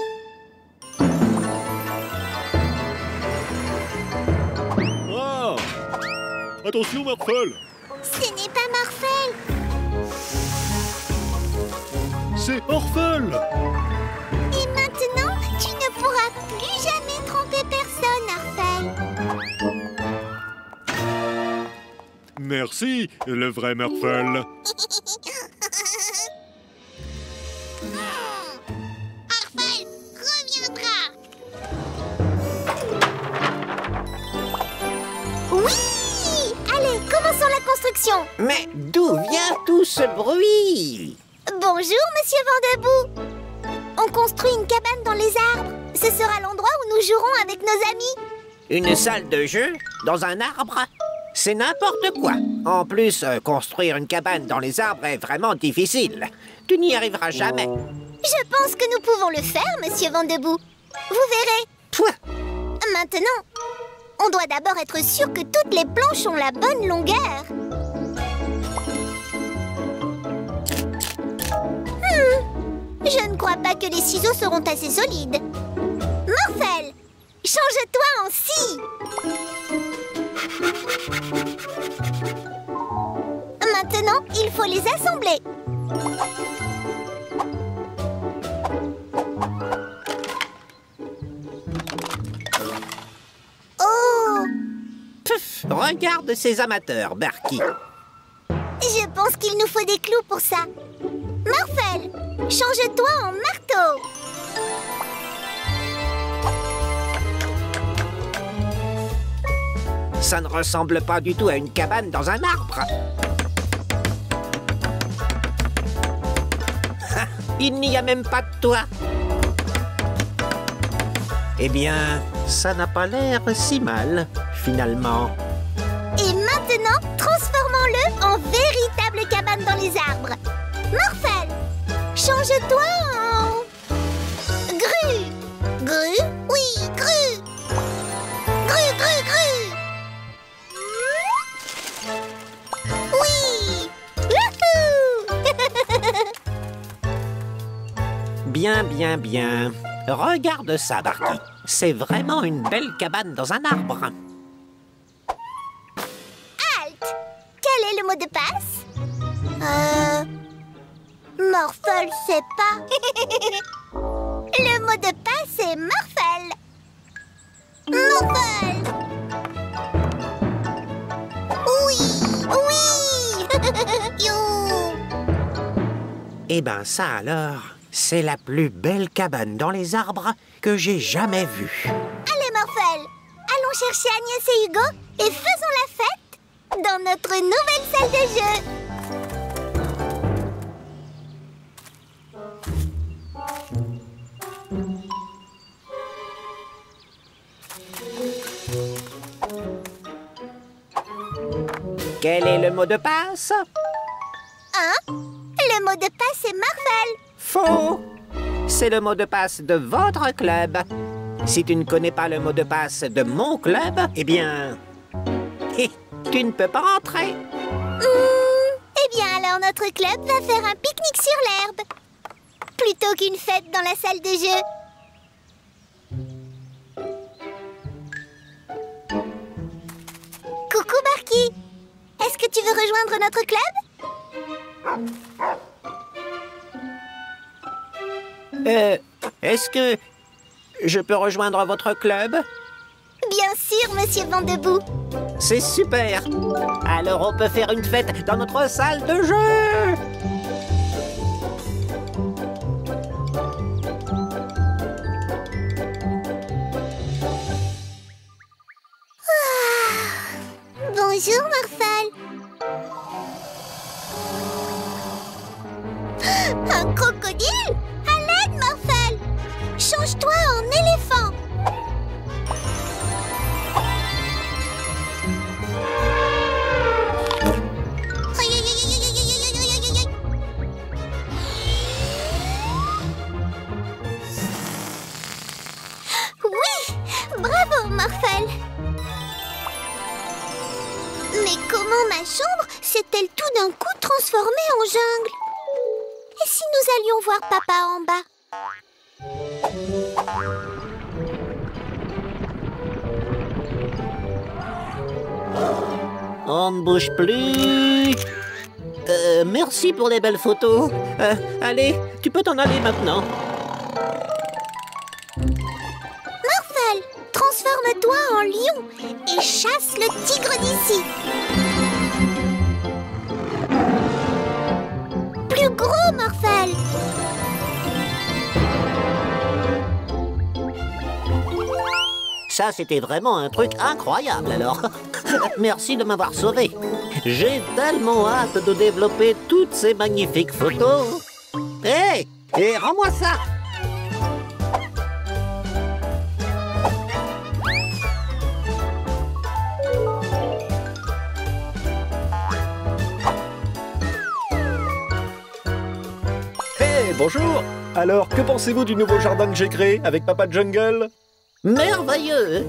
[SPEAKER 6] Wow Attention, Marfel
[SPEAKER 2] Ce n'est pas Marfel
[SPEAKER 6] C'est Orfel.
[SPEAKER 2] Et maintenant, tu ne pourras plus jamais tromper personne, Orphel
[SPEAKER 6] Merci, le vrai
[SPEAKER 2] Merfel
[SPEAKER 1] Mais d'où vient tout ce bruit?
[SPEAKER 2] Bonjour, Monsieur Vandebou On construit une cabane dans les arbres. Ce sera l'endroit où nous jouerons avec nos amis.
[SPEAKER 1] Une salle de jeu dans un arbre? C'est n'importe quoi. En plus, euh, construire une cabane dans les arbres est vraiment difficile. Tu n'y arriveras jamais.
[SPEAKER 2] Je pense que nous pouvons le faire, Monsieur Vandebou Vous verrez.
[SPEAKER 1] Toi,
[SPEAKER 2] Maintenant, on doit d'abord être sûr que toutes les planches ont la bonne longueur. Je ne crois pas que les ciseaux seront assez solides. Morphel, change-toi en scie. Maintenant, il faut les assembler. Oh
[SPEAKER 1] pff, regarde ces amateurs, Barky.
[SPEAKER 2] Je pense qu'il nous faut des clous pour ça. Morphel, change-toi en marteau.
[SPEAKER 1] Ça ne ressemble pas du tout à une cabane dans un arbre. Ah, Il n'y a même pas de toit. Eh bien, ça n'a pas l'air si mal, finalement.
[SPEAKER 2] Et maintenant, transformons-le en véritable cabane dans les arbres. Morphel, change-toi en... Grue. Grue Oui, grue. Grue, grue, grue. Oui.
[SPEAKER 1] Bien, bien, bien. Regarde ça, Barky. C'est vraiment une belle cabane dans un arbre.
[SPEAKER 2] Halt Quel est le mot de passe? Euh... Morphel sait pas. le mot de passe est Morphel. Morphel Oui Oui You
[SPEAKER 1] Eh ben ça alors, c'est la plus belle cabane dans les arbres que j'ai jamais vue.
[SPEAKER 2] Allez, Morphel Allons chercher Agnès et Hugo et faisons la fête dans notre nouvelle salle de jeu.
[SPEAKER 1] Quel est le mot de passe?
[SPEAKER 2] Hein? Le mot de passe est Marvel.
[SPEAKER 1] Faux C'est le mot de passe de votre club. Si tu ne connais pas le mot de passe de mon club, eh bien... hé, tu ne peux pas entrer.
[SPEAKER 2] Hmm, eh bien alors notre club va faire un pique-nique sur l'herbe. Plutôt qu'une fête dans la salle de jeu. Coucou Barky Est-ce que tu veux rejoindre notre club?
[SPEAKER 1] Euh, est-ce que je peux rejoindre votre club?
[SPEAKER 2] Bien sûr, Monsieur Vandebout
[SPEAKER 1] C'est super. Alors on peut faire une fête dans notre salle de jeu.
[SPEAKER 2] Bonjour crocodile À l'aide, Change-toi en éléphant! Oui! Bravo, Morphel Mais comment ma chambre s'est-elle tout d'un coup transformée en jungle? Si nous allions voir papa en bas
[SPEAKER 1] on ne bouge plus. Euh, merci pour les belles photos. Euh, allez, tu peux t'en aller maintenant.
[SPEAKER 2] Morphel, transforme-toi en lion et chasse le tigre d'ici. Plus gros, Morphel.
[SPEAKER 1] Ça, c'était vraiment un truc incroyable alors. Merci de m'avoir sauvé. J'ai tellement hâte de développer toutes ces magnifiques photos. Hé Hé, rends-moi ça
[SPEAKER 6] bonjour Alors, que pensez-vous du nouveau jardin que j'ai créé avec Papa Jungle?
[SPEAKER 1] Merveilleux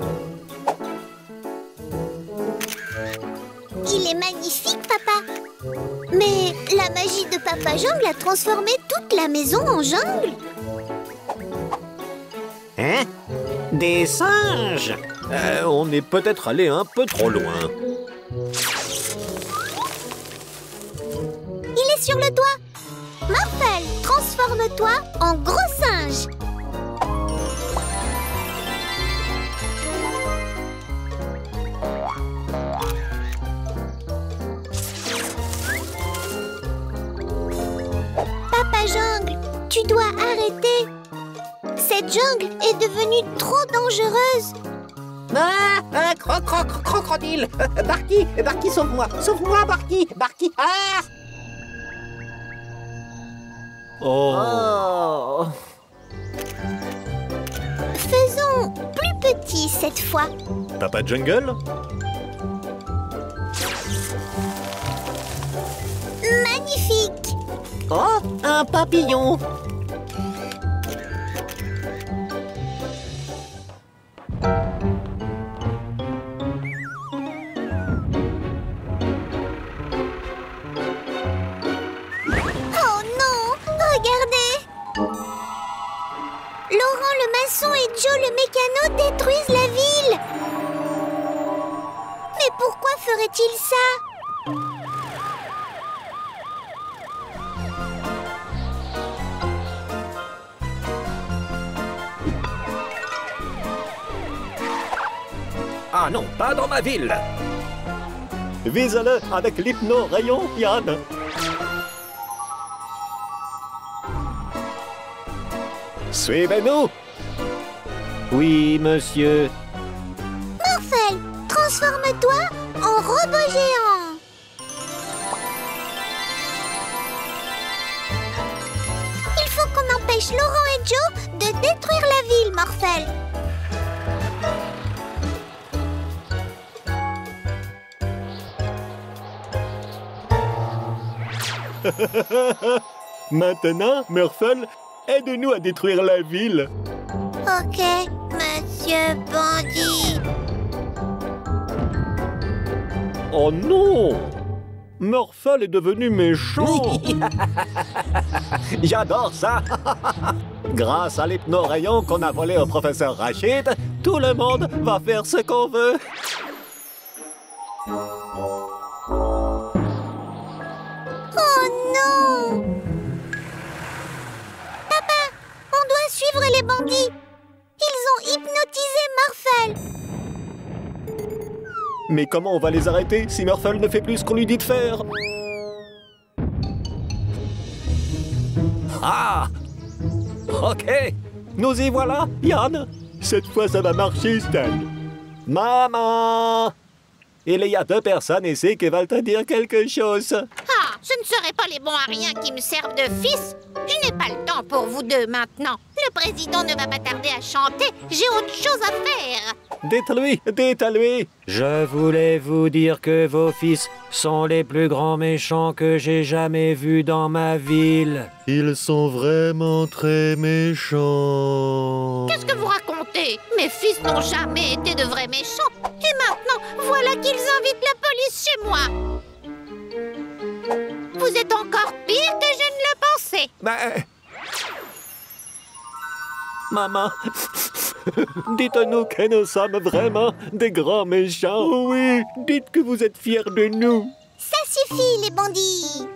[SPEAKER 2] Il est magnifique, papa. Mais la magie de Papa Jungle a transformé toute la maison en jungle.
[SPEAKER 1] Hein? Des singes?
[SPEAKER 6] Euh, On est peut-être allé un peu trop loin.
[SPEAKER 2] Il est sur le toit. Morphel, transforme-toi en gros singe. Papa Jungle, tu dois arrêter. Cette jungle est devenue trop dangereuse.
[SPEAKER 1] Ah, ah, cro- cro- cro- crocodile Barky, Barky, sauve-moi Sauve-moi, Barky Barky Ah
[SPEAKER 6] Oh,
[SPEAKER 1] Oh
[SPEAKER 2] Faisons plus petit cette fois.
[SPEAKER 6] Papa Jungle
[SPEAKER 2] Magnifique.
[SPEAKER 1] Oh, un papillon
[SPEAKER 2] le maçon et Joe le mécano détruisent la ville. Mais pourquoi ferait-il ça?
[SPEAKER 12] Ah non, pas dans ma ville.
[SPEAKER 6] Vise-le avec l'hypno-rayon, Yann. Suivez-nous
[SPEAKER 1] Oui, monsieur.
[SPEAKER 2] Morphel, transforme-toi en robot géant Il faut qu'on empêche Laurent et Joe de détruire la ville, Morphel
[SPEAKER 6] Maintenant, Murphle, aide-nous à détruire la ville.
[SPEAKER 2] Ok, bandit.
[SPEAKER 6] Oh non! Murphle est devenu méchant. J'adore ça. Grâce à l'hypno-rayon qu'on a volé au professeur Rachid, tout le monde va faire ce qu'on veut.
[SPEAKER 2] Oh non! Papa, on doit suivre les bandits Ils ont hypnotisé Morphel
[SPEAKER 6] Mais comment on va les arrêter si Murphle ne fait plus ce qu'on lui dit de faire?
[SPEAKER 12] Ah! Ok.
[SPEAKER 6] Nous y voilà, Yann. Cette fois, ça va marcher, Stan. Maman! Il y a deux personnes ici qui veulent te dire quelque chose.
[SPEAKER 10] Ce ne seraient pas les bons à rien qui me servent de fils. Je n'ai pas le temps pour vous deux maintenant. Le président ne va pas tarder à chanter. J'ai autre chose à faire.
[SPEAKER 6] Dites-lui, dites-lui
[SPEAKER 1] Je voulais vous dire que vos fils sont les plus grands méchants que j'ai jamais vus dans ma ville.
[SPEAKER 13] Ils sont vraiment très méchants.
[SPEAKER 10] Qu'est-ce que vous racontez? Mes fils n'ont jamais été de vrais méchants. Et maintenant, voilà qu'ils invitent la police chez moi. Vous êtes encore pire que je ne le pensais.
[SPEAKER 12] Mais
[SPEAKER 6] Maman,
[SPEAKER 14] Dites-nous que nous sommes vraiment des grands méchants.
[SPEAKER 8] Oh oui, dites que vous êtes fiers de nous.
[SPEAKER 2] Ça suffit, les bandits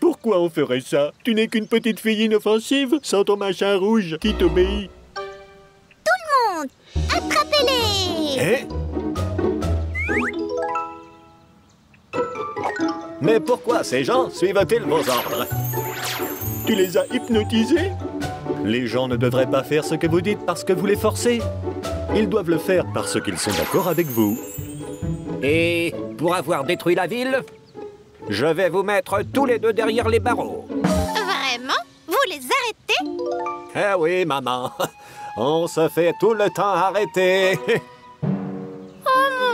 [SPEAKER 8] Pourquoi on ferait ça? Tu n'es qu'une petite fille inoffensive sans ton machin rouge qui t'obéit.
[SPEAKER 2] Tout le monde Attrapez-les
[SPEAKER 14] Eh Mais pourquoi ces gens suivent-ils vos ordres
[SPEAKER 8] Tu les as hypnotisés
[SPEAKER 6] Les gens ne devraient pas faire ce que vous dites parce que vous les forcez. Ils doivent le faire parce qu'ils sont d'accord avec vous.
[SPEAKER 15] Et pour avoir détruit la ville, je vais vous mettre tous les deux derrière les barreaux.
[SPEAKER 10] Vraiment? Vous les arrêtez?
[SPEAKER 14] Eh oui, maman. On se fait tout le temps arrêter.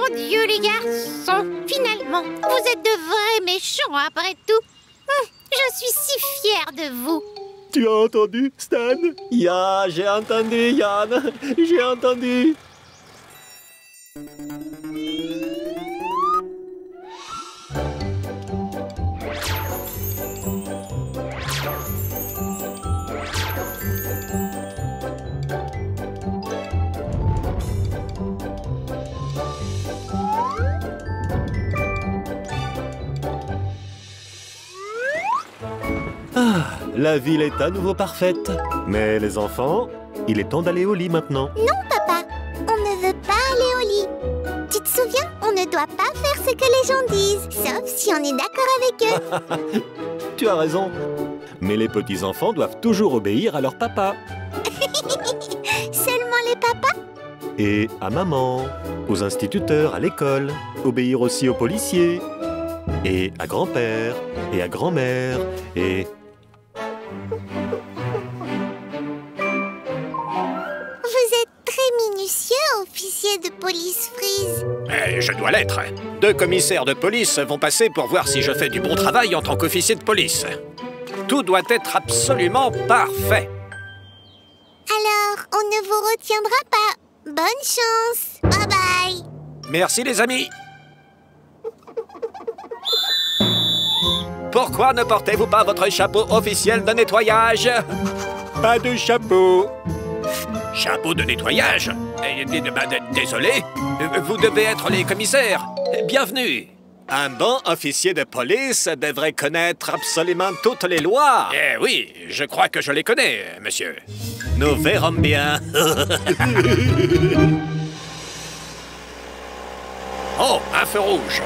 [SPEAKER 10] Oh mon Dieu, les garçons Finalement, vous êtes de vrais méchants après tout. Hum, Je suis si fière de vous.
[SPEAKER 8] Tu as entendu, Stan?
[SPEAKER 14] Ya, j'ai entendu, Yann. J'ai entendu.
[SPEAKER 6] La ville est à nouveau parfaite. Mais les enfants, il est temps d'aller au lit maintenant.
[SPEAKER 2] Non, papa, on ne veut pas aller au lit. Tu te souviens, on ne doit pas faire ce que les gens disent, sauf si on est d'accord avec eux.
[SPEAKER 6] Tu as raison. Mais les petits-enfants doivent toujours obéir à leur papa.
[SPEAKER 2] Seulement les papas
[SPEAKER 6] Et à maman, aux instituteurs, à l'école. Obéir aussi aux policiers. Et à grand-père, et à grand-mère, et...
[SPEAKER 1] L'être. Deux commissaires de police vont passer pour voir si je fais du bon travail en tant qu'officier de police. Tout doit être absolument parfait.
[SPEAKER 2] Alors, on ne vous retiendra pas. Bonne chance. Bye bye.
[SPEAKER 1] Merci les amis. Pourquoi ne portez-vous pas votre chapeau officiel de nettoyage?
[SPEAKER 8] Pas de chapeau.
[SPEAKER 1] Chapeau de nettoyage? Désolé, vous devez être les commissaires. Bienvenue.
[SPEAKER 16] Un bon officier de police devrait connaître absolument toutes les lois.
[SPEAKER 1] Eh oui, je crois que je les connais, monsieur.
[SPEAKER 16] Nous verrons bien.
[SPEAKER 1] Oh, un feu rouge.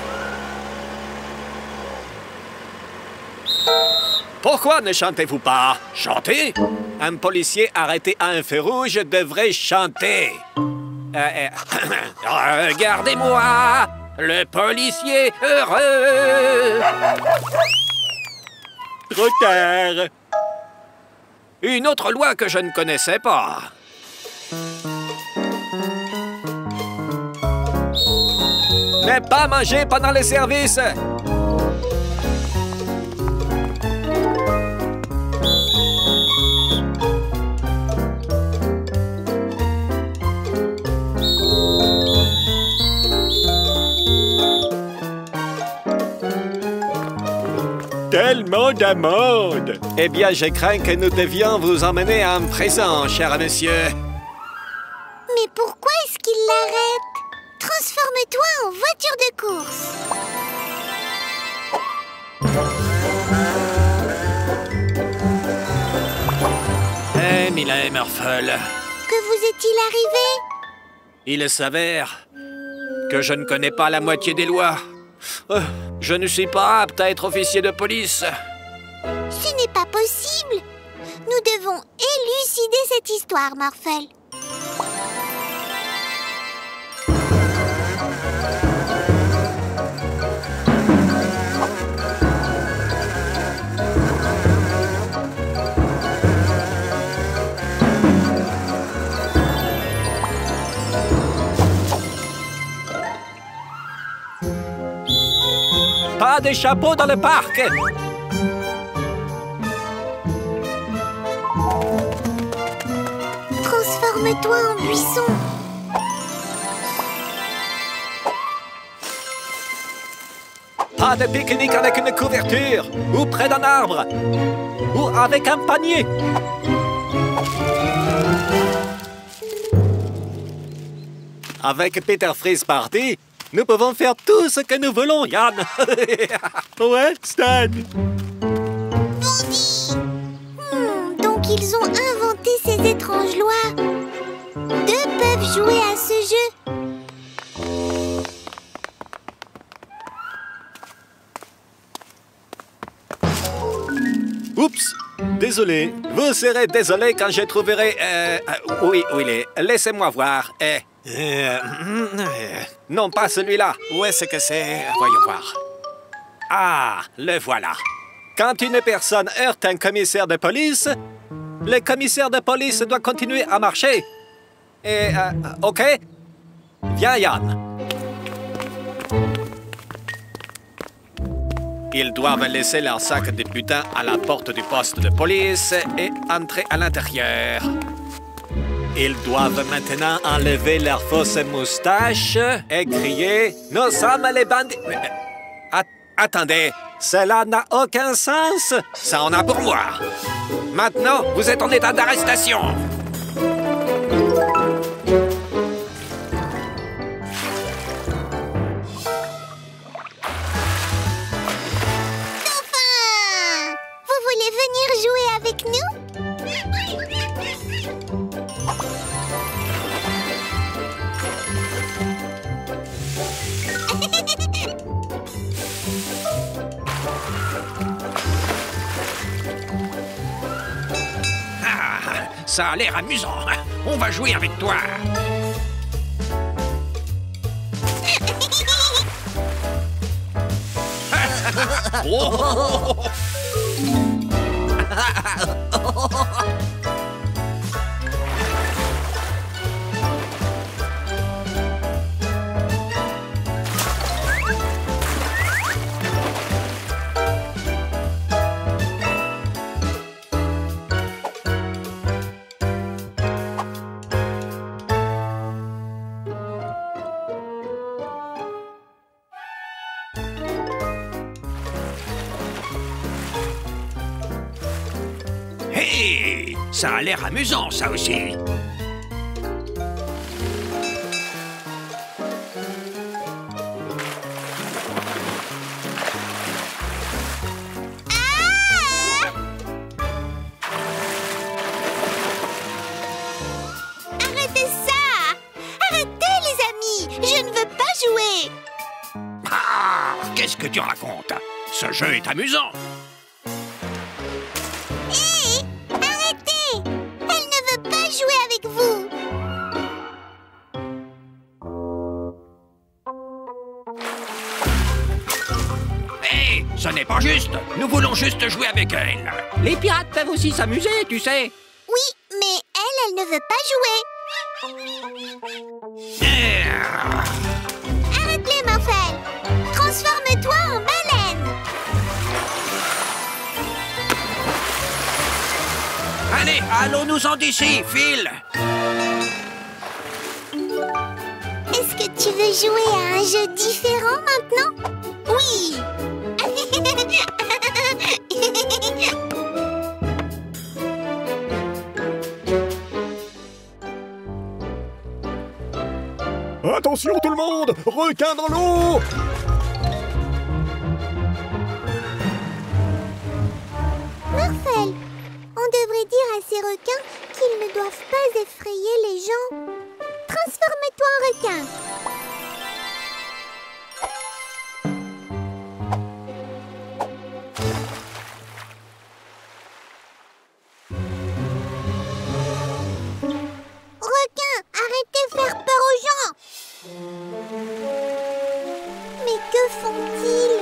[SPEAKER 16] Pourquoi ne chantez-vous pas?
[SPEAKER 1] Chanter
[SPEAKER 16] Un policier arrêté à un feu rouge devrait chanter.
[SPEAKER 1] Euh, euh, Regardez-moi, le policier heureux.
[SPEAKER 8] Trop tard.
[SPEAKER 1] Une autre loi que je ne connaissais pas.
[SPEAKER 16] Ne pas manger pendant le service.
[SPEAKER 8] Tellement d'amendes.
[SPEAKER 16] Eh bien, je crains que nous devions vous emmener en prison, cher monsieur.
[SPEAKER 2] Mais pourquoi est-ce qu'il l'arrête? Transforme-toi en voiture de course.
[SPEAKER 1] Eh, Mila Murphle,
[SPEAKER 2] Que vous est-il arrivé?
[SPEAKER 1] Il s'avère que je ne connais pas la moitié des lois. Euh, Je ne suis pas apte à être officier de police.
[SPEAKER 2] Ce n'est pas possible. Nous devons élucider cette histoire, Morphel.
[SPEAKER 16] Pas de chapeau dans le parc.
[SPEAKER 2] Transforme-toi en buisson.
[SPEAKER 16] Pas de pique-nique avec une couverture, ou près d'un arbre, ou avec un panier.
[SPEAKER 1] Avec Peter Freeze parti, nous pouvons faire tout ce que nous voulons, Yann.
[SPEAKER 8] Ouais, Stan
[SPEAKER 2] Hmm, donc ils ont inventé ces étranges lois. Deux peuvent jouer à ce jeu.
[SPEAKER 1] Oups, désolé. Vous serez désolé quand je trouverai... euh, euh, oui, où il est Laissez-moi voir. Eh, euh, non, pas celui-là. Où est-ce que c'est? Voyons voir. Ah, le voilà. Quand une personne heurte un commissaire de police, le commissaire de police doit continuer à marcher. Et, euh, OK Viens, Yann. Ils doivent laisser leur sac de butin à la porte du poste de police et entrer à l'intérieur. Ils doivent maintenant enlever leurs fausses moustaches et crier « Nous sommes les bandits... » Attendez, cela n'a aucun sens
[SPEAKER 17] Ça en a pour moi. Maintenant, vous êtes en état d'arrestation.
[SPEAKER 2] Enfin Vous voulez venir jouer avec nous?
[SPEAKER 17] Ça a l'air amusant. On va jouer avec toi. Oh, ça a l'air amusant, ça aussi.
[SPEAKER 2] Arrêtez ça Arrêtez les amis Je ne veux pas jouer
[SPEAKER 17] Ah, qu'est-ce que tu racontes? Ce jeu est amusant. N'est pas juste. Nous voulons juste jouer avec elle.
[SPEAKER 18] Les pirates peuvent aussi s'amuser, tu sais.
[SPEAKER 2] Oui, mais elle, elle ne veut pas jouer
[SPEAKER 17] Ah,
[SPEAKER 2] Arrête-les, Morphel Transforme-toi en baleine
[SPEAKER 17] Allez, allons-nous-en d'ici, Phil.
[SPEAKER 2] Est-ce que tu veux jouer à un jeu différent maintenant? Oui
[SPEAKER 6] Attention tout le monde Requin dans l'eau
[SPEAKER 2] Morphel, on devrait dire à ces requins qu'ils ne doivent pas effrayer les gens. Transforme-toi en. Requin, faire peur aux gens. Mais que font-ils?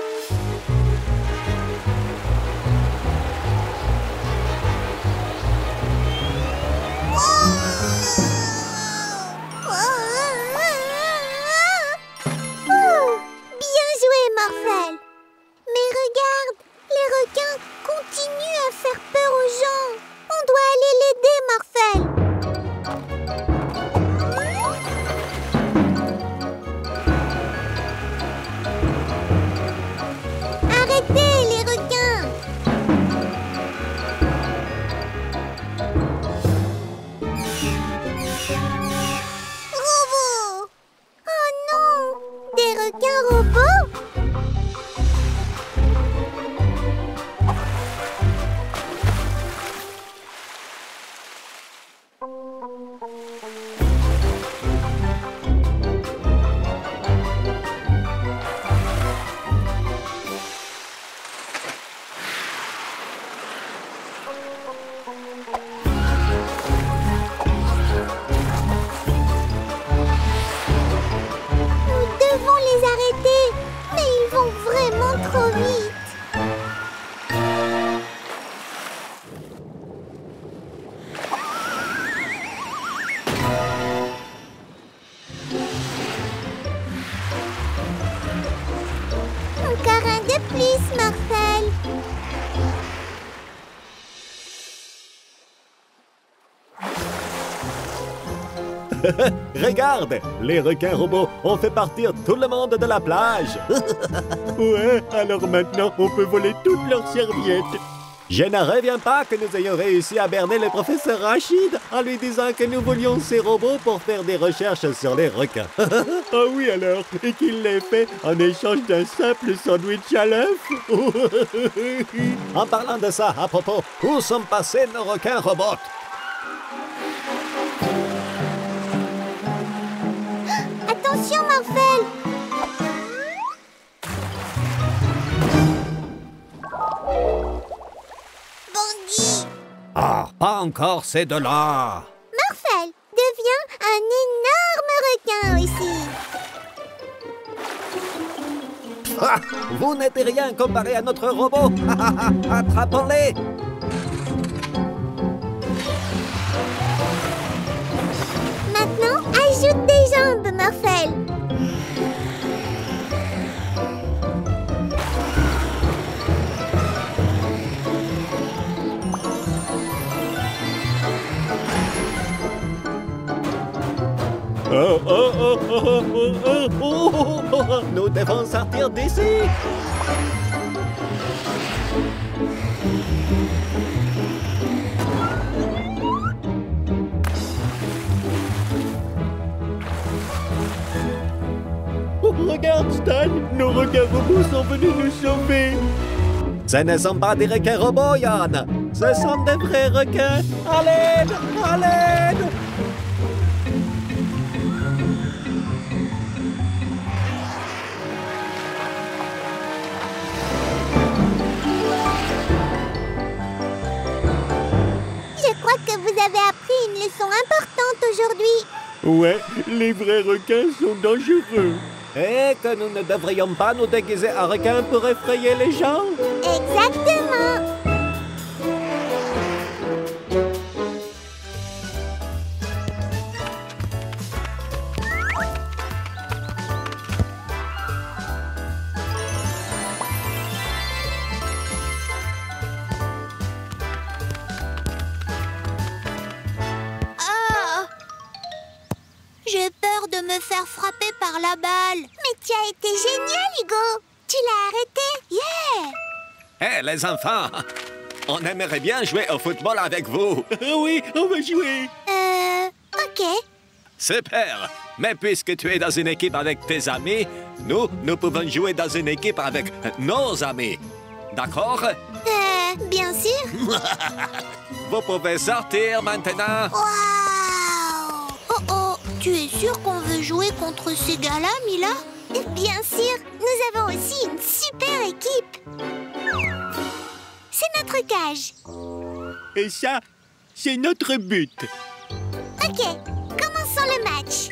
[SPEAKER 2] Oh, bien joué, Morphel Mais regarde, les requins continuent
[SPEAKER 6] Regarde, les requins robots ont fait partir tout le monde de la plage.
[SPEAKER 8] Ouais, alors maintenant, on peut voler toutes leurs serviettes.
[SPEAKER 6] Je ne reviens pas que nous ayons réussi à berner le professeur Rachid en lui disant que nous voulions ces robots pour faire des recherches sur les requins.
[SPEAKER 8] Ah oui alors, et qu'il l'ait fait en échange d'un simple sandwich à l'œuf?
[SPEAKER 6] En parlant de ça, à propos, où sont passés nos requins robots?
[SPEAKER 2] Attention. Bandit
[SPEAKER 1] Ah, pas encore ces deux-là.
[SPEAKER 2] Marcel devient un énorme requin aussi.
[SPEAKER 19] Ah, vous n'êtes rien comparé à notre robot. Attrapons-les.
[SPEAKER 2] Maintenant, ajoute des jambes, Marcel.
[SPEAKER 8] Oh, oh, oh, oh, oh, oh, oh, oh, oh.
[SPEAKER 6] Nous devons sortir d'ici.
[SPEAKER 8] Oh, Regarde, Stan, nos requins robots sont venus nous sauver.
[SPEAKER 6] Ce ne sont pas des requins robots, Yann. Ce sont des vrais requins. À l'aide À l'aide
[SPEAKER 2] Je crois que vous avez appris une leçon importante aujourd'hui.
[SPEAKER 8] Ouais, les vrais requins sont dangereux.
[SPEAKER 6] Et que nous ne devrions pas nous déguiser en requins pour effrayer les gens
[SPEAKER 2] Exactement. La balle. Mais tu as été génial, Hugo. Tu l'as arrêté. Yeah
[SPEAKER 1] Hé, les enfants, on aimerait bien jouer au football avec vous.
[SPEAKER 8] Oui, on va jouer.
[SPEAKER 2] Euh... Ok.
[SPEAKER 1] Super. Mais puisque tu es dans une équipe avec tes amis, nous, nous pouvons jouer dans une équipe avec nos amis. D'accord?
[SPEAKER 2] Euh... Bien sûr.
[SPEAKER 1] Vous pouvez sortir maintenant.
[SPEAKER 2] Oh Tu es sûr qu'on veut jouer contre ces gars-là, Mila? Bien sûr Nous avons aussi une super équipe C'est notre cage
[SPEAKER 8] Et ça, c'est notre but.
[SPEAKER 2] Ok, commençons le match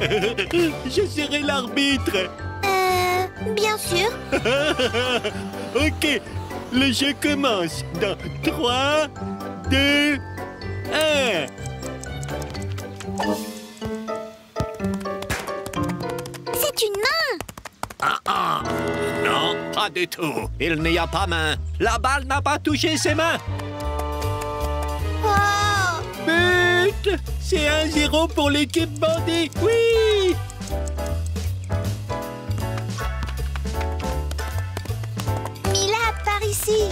[SPEAKER 8] Je serai l'arbitre.
[SPEAKER 2] Euh... Bien sûr
[SPEAKER 8] ok, le jeu commence dans 3, 2, 1.
[SPEAKER 2] Une main
[SPEAKER 1] Ah ah Non, pas du tout. Il n'y a pas main. La balle n'a pas touché ses mains.
[SPEAKER 2] Oh
[SPEAKER 8] But C'est 1-0 pour l'équipe bandée. Oui
[SPEAKER 2] Mila, par ici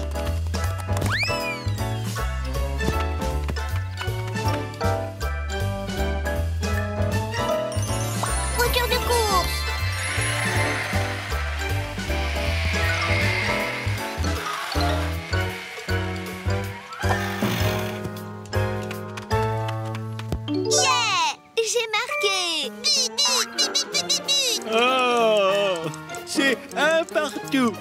[SPEAKER 6] un partout.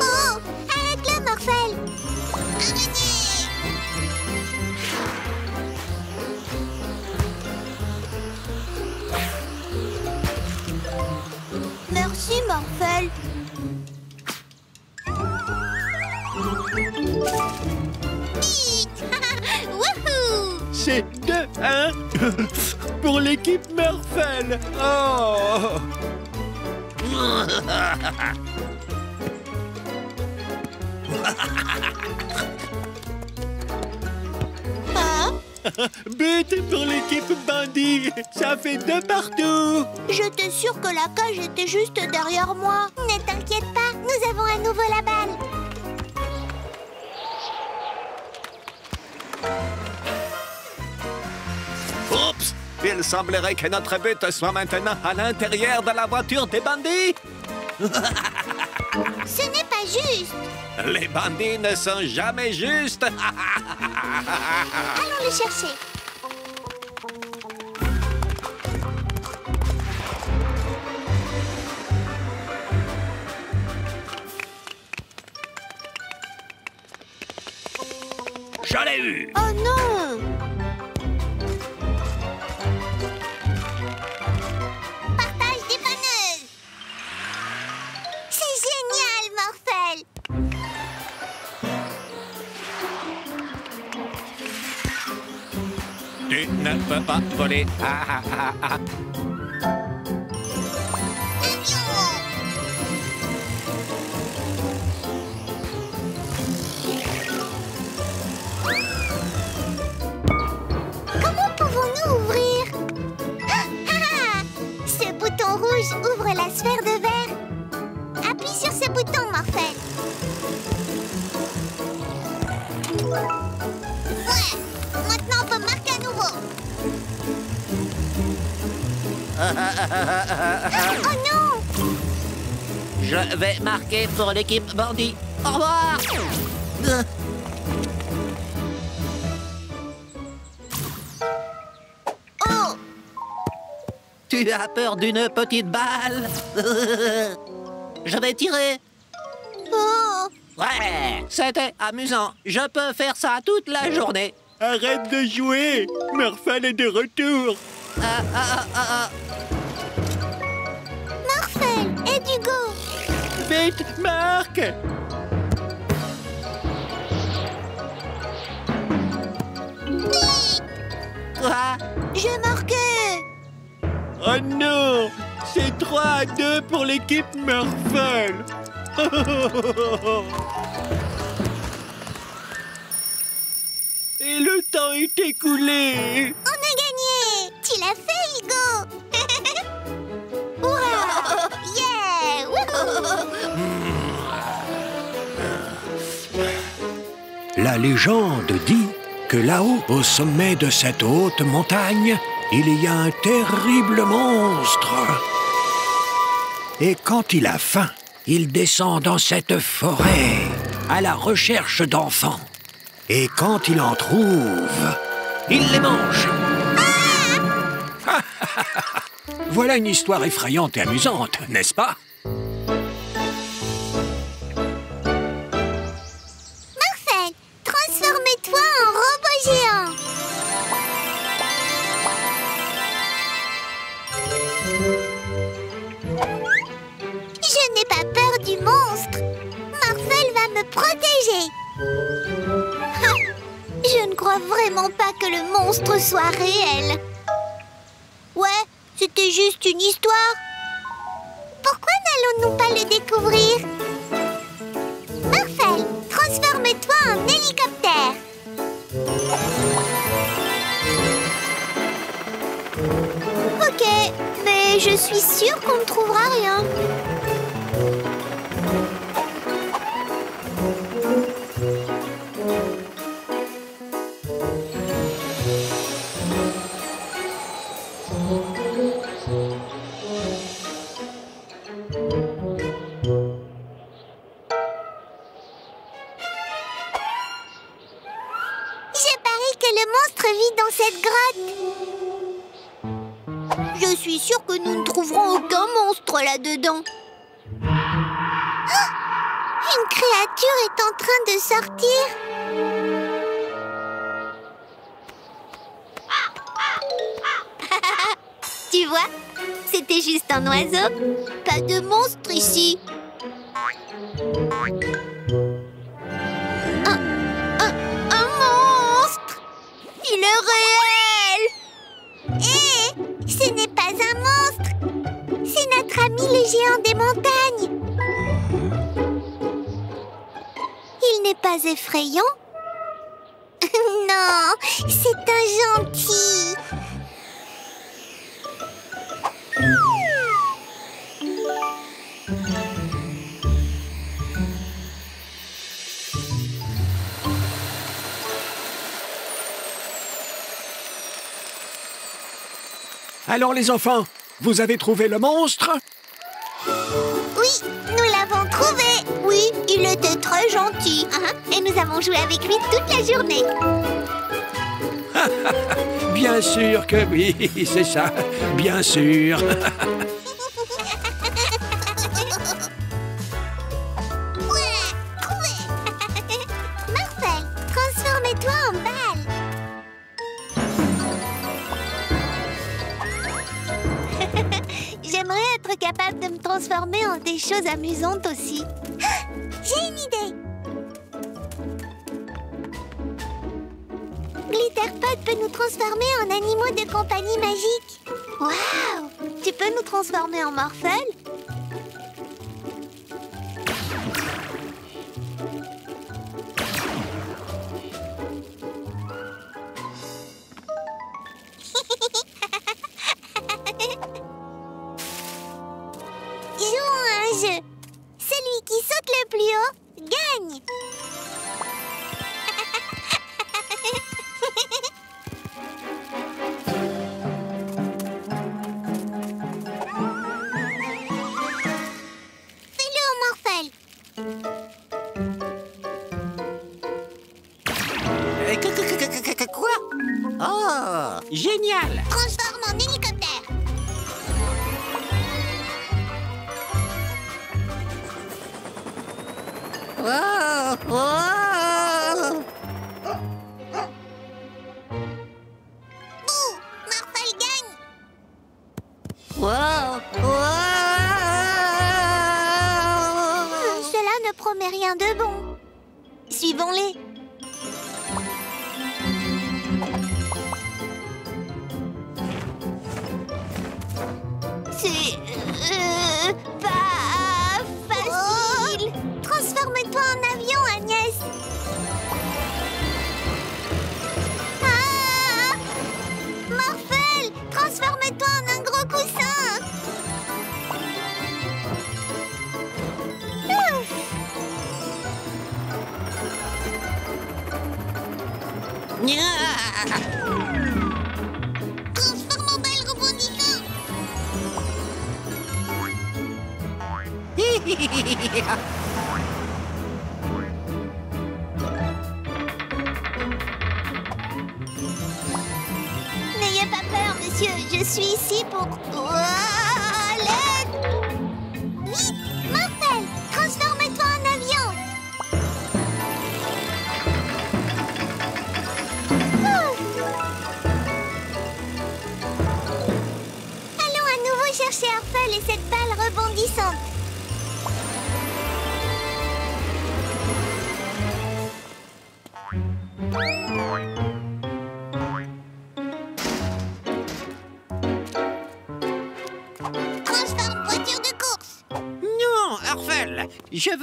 [SPEAKER 2] Oh Arrête-le, Morphel Merci, Morphel.
[SPEAKER 6] C'est 2-1 pour l'équipe Murphy. Oh But pour l'équipe Bandit. Ça fait deux partout.
[SPEAKER 2] J'étais sûre que la cage était juste derrière moi. Ne t'inquiète pas, nous avons à nouveau la balle.
[SPEAKER 20] Il semblerait que notre but soit maintenant à l'intérieur de la voiture des bandits.
[SPEAKER 2] Ce n'est pas juste.
[SPEAKER 20] Les bandits ne sont jamais justes.
[SPEAKER 2] Allons le chercher.
[SPEAKER 21] Je l'ai eu
[SPEAKER 2] Oh non
[SPEAKER 20] Ne peux pas voler. Ah, ah, ah, ah.
[SPEAKER 2] Avion Comment pouvons-nous ouvrir? Ah, ah, ah Ce bouton rouge ouvre la sphère de verre. Appuie sur ce bouton, Morphel. Oh non
[SPEAKER 22] Je vais marquer pour l'équipe bandit. Au revoir
[SPEAKER 2] Oh
[SPEAKER 22] Tu as peur d'une petite balle Je vais tirer.
[SPEAKER 2] Oh
[SPEAKER 22] Ouais, c'était amusant. Je peux faire ça toute la journée.
[SPEAKER 6] Arrête de jouer. Murphy est de retour.
[SPEAKER 22] Ah, ah, ah, ah,
[SPEAKER 6] Vite, Marc.
[SPEAKER 22] Quoi?
[SPEAKER 2] Je marquais
[SPEAKER 6] Oh non C'est 3 à 2 pour l'équipe Murphy. Et le temps est écoulé.
[SPEAKER 2] On a gagné Tu l'as fait, Hugo
[SPEAKER 1] La légende dit que là-haut, au sommet de cette haute montagne, il y a un terrible monstre. Et quand il a faim, il descend dans cette forêt à la recherche d'enfants. Et quand il en trouve, il les mange. voilà une histoire effrayante et amusante, n'est-ce pas?
[SPEAKER 2] Pas peur du monstre. Morphel va me protéger. Je ne crois vraiment pas que le monstre soit réel. Ouais, c'était juste une histoire. Pourquoi n'allons-nous pas le découvrir? Morphel, transforme-toi en hélicoptère. Ok, mais je suis sûre qu'on ne trouvera rien. Je suis sûre que nous ne trouverons aucun monstre là-dedans. Ah Une créature est en train de sortir. tu vois C'était juste un oiseau. Pas de monstre ici. Un, monstre Il est notre ami le géant des montagnes. Il n'est pas effrayant? Non, c'est un gentil.
[SPEAKER 23] Alors les enfants, vous avez trouvé le monstre
[SPEAKER 2] Oui, nous l'avons trouvé. Oui, il était très gentil. Hein, Et nous avons joué avec lui toute la journée.
[SPEAKER 23] Bien sûr que oui, c'est ça, bien sûr.
[SPEAKER 2] capable de me transformer en des choses amusantes aussi. Ah, J'ai une idée Glitterpod peut nous transformer en animaux de compagnie magique. Waouh Tu peux nous transformer en Morphel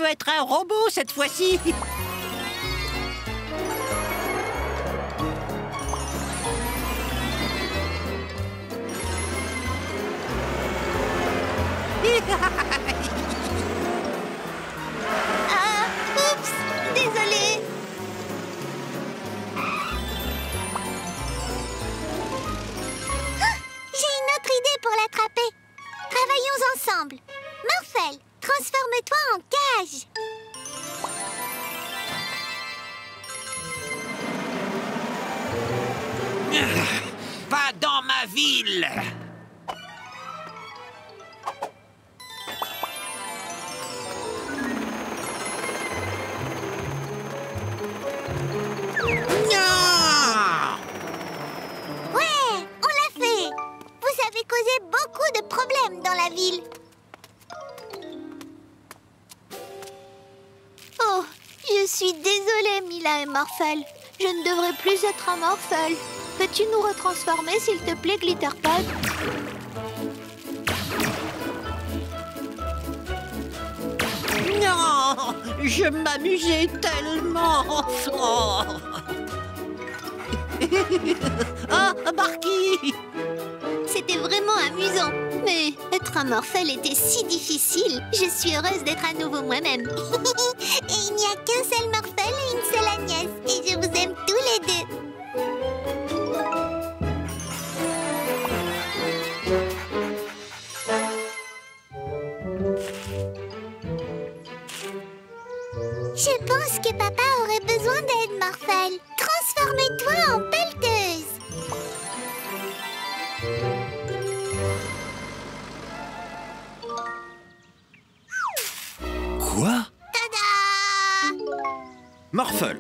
[SPEAKER 1] être un robot cette fois-ci.
[SPEAKER 2] être un. Peux-tu nous retransformer, s'il te plaît, Glitterpod
[SPEAKER 1] Non Je m'amusais tellement Oh Ah, Barky
[SPEAKER 2] C'était vraiment amusant. Mais être un Morphle était si difficile. Je suis heureuse d'être à nouveau moi-même. et il n'y a qu'un seul Morphle et une seule Agnès. Et je vous aime tous Morphle. Transformez-toi en pelleteuse.
[SPEAKER 6] Quoi?
[SPEAKER 2] Tada
[SPEAKER 6] Morphle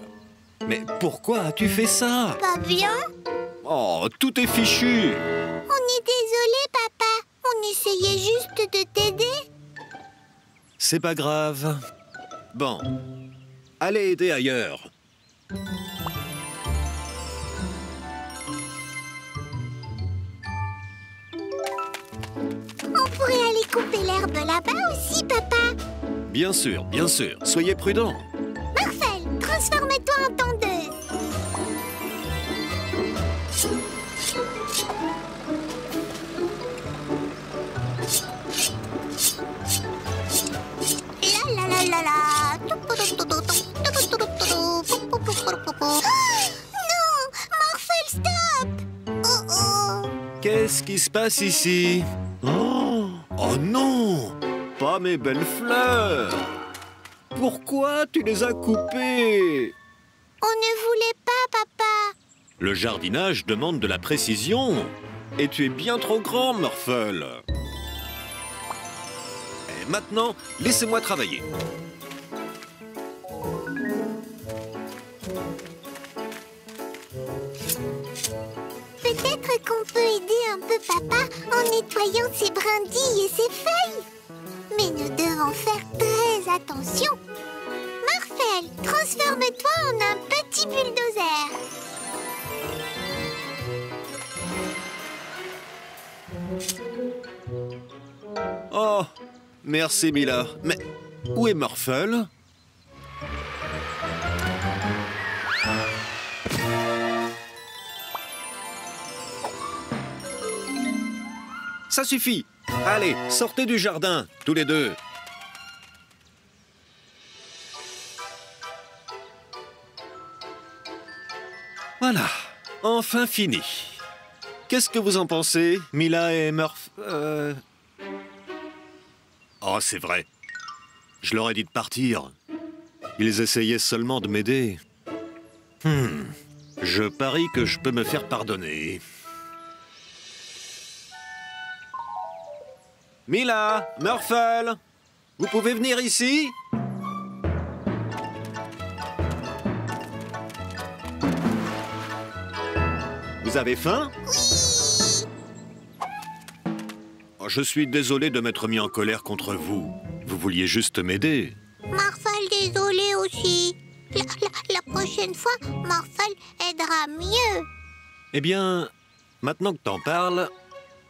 [SPEAKER 6] Mais pourquoi as-tu fait ça?
[SPEAKER 2] Pas bien
[SPEAKER 6] Oh, tout est fichu
[SPEAKER 2] On est désolé, papa. On essayait juste de t'aider.
[SPEAKER 6] C'est pas grave. Bon. Allez aider ailleurs.
[SPEAKER 2] On pourrait aller couper l'herbe là-bas aussi, papa.
[SPEAKER 6] Bien sûr, bien sûr. Soyez prudents.
[SPEAKER 2] Marcel, transforme-toi en tondeuse. La la la la la. Non, Marcel, stop. Oh oh.
[SPEAKER 6] Qu'est-ce qui se passe ici? Oh, oh non Pas mes belles fleurs Pourquoi tu les as coupées?
[SPEAKER 2] On ne voulait pas, papa.
[SPEAKER 6] Le jardinage demande de la précision. Et tu es bien trop grand, Morphle. Et maintenant, laissez-moi travailler.
[SPEAKER 2] Peut-être qu'on peut aider un peu papa en nettoyant ses brindilles et ses feuilles. Mais nous devons faire très attention. Marcel, transforme-toi en un petit bulldozer.
[SPEAKER 6] Oh, merci Mila. Mais où est Morphle Ça suffit. Allez, sortez du jardin, tous les deux. Voilà, enfin fini. Qu'est-ce que vous en pensez, Mila et Murph euh... Oh, c'est vrai. Je leur ai dit de partir. Ils essayaient seulement de m'aider. Hmm. Je parie que je peux me faire pardonner. Mila, Murphle, vous pouvez venir ici Vous avez faim? Oh, Je suis désolé de m'être mis en colère contre vous. Vous vouliez juste m'aider.
[SPEAKER 2] Marcel, désolé aussi. La, la- la prochaine fois, Marcel aidera mieux.
[SPEAKER 6] Eh bien, maintenant que t'en parles,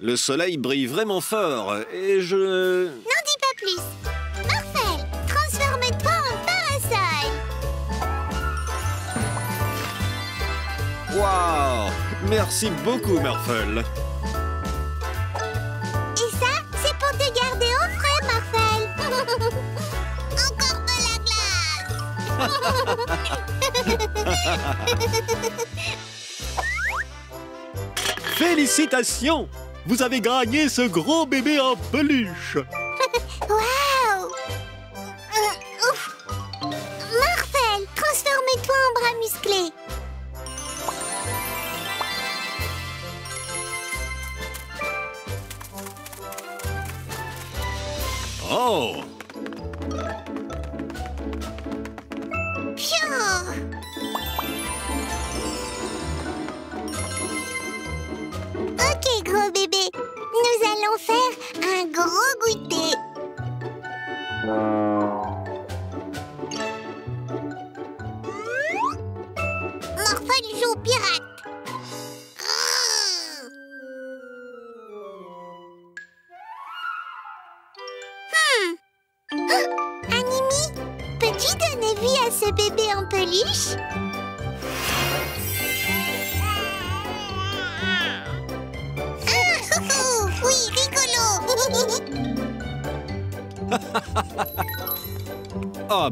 [SPEAKER 6] le soleil brille vraiment fort et je...
[SPEAKER 2] N'en dis pas plus. Marcel, transforme-toi en parasol.
[SPEAKER 6] Waouh Merci beaucoup, Murphle.
[SPEAKER 2] Et ça, c'est pour te garder au frais, Marcel. Encore de la glace.
[SPEAKER 24] Félicitations Vous avez gagné ce gros bébé en peluche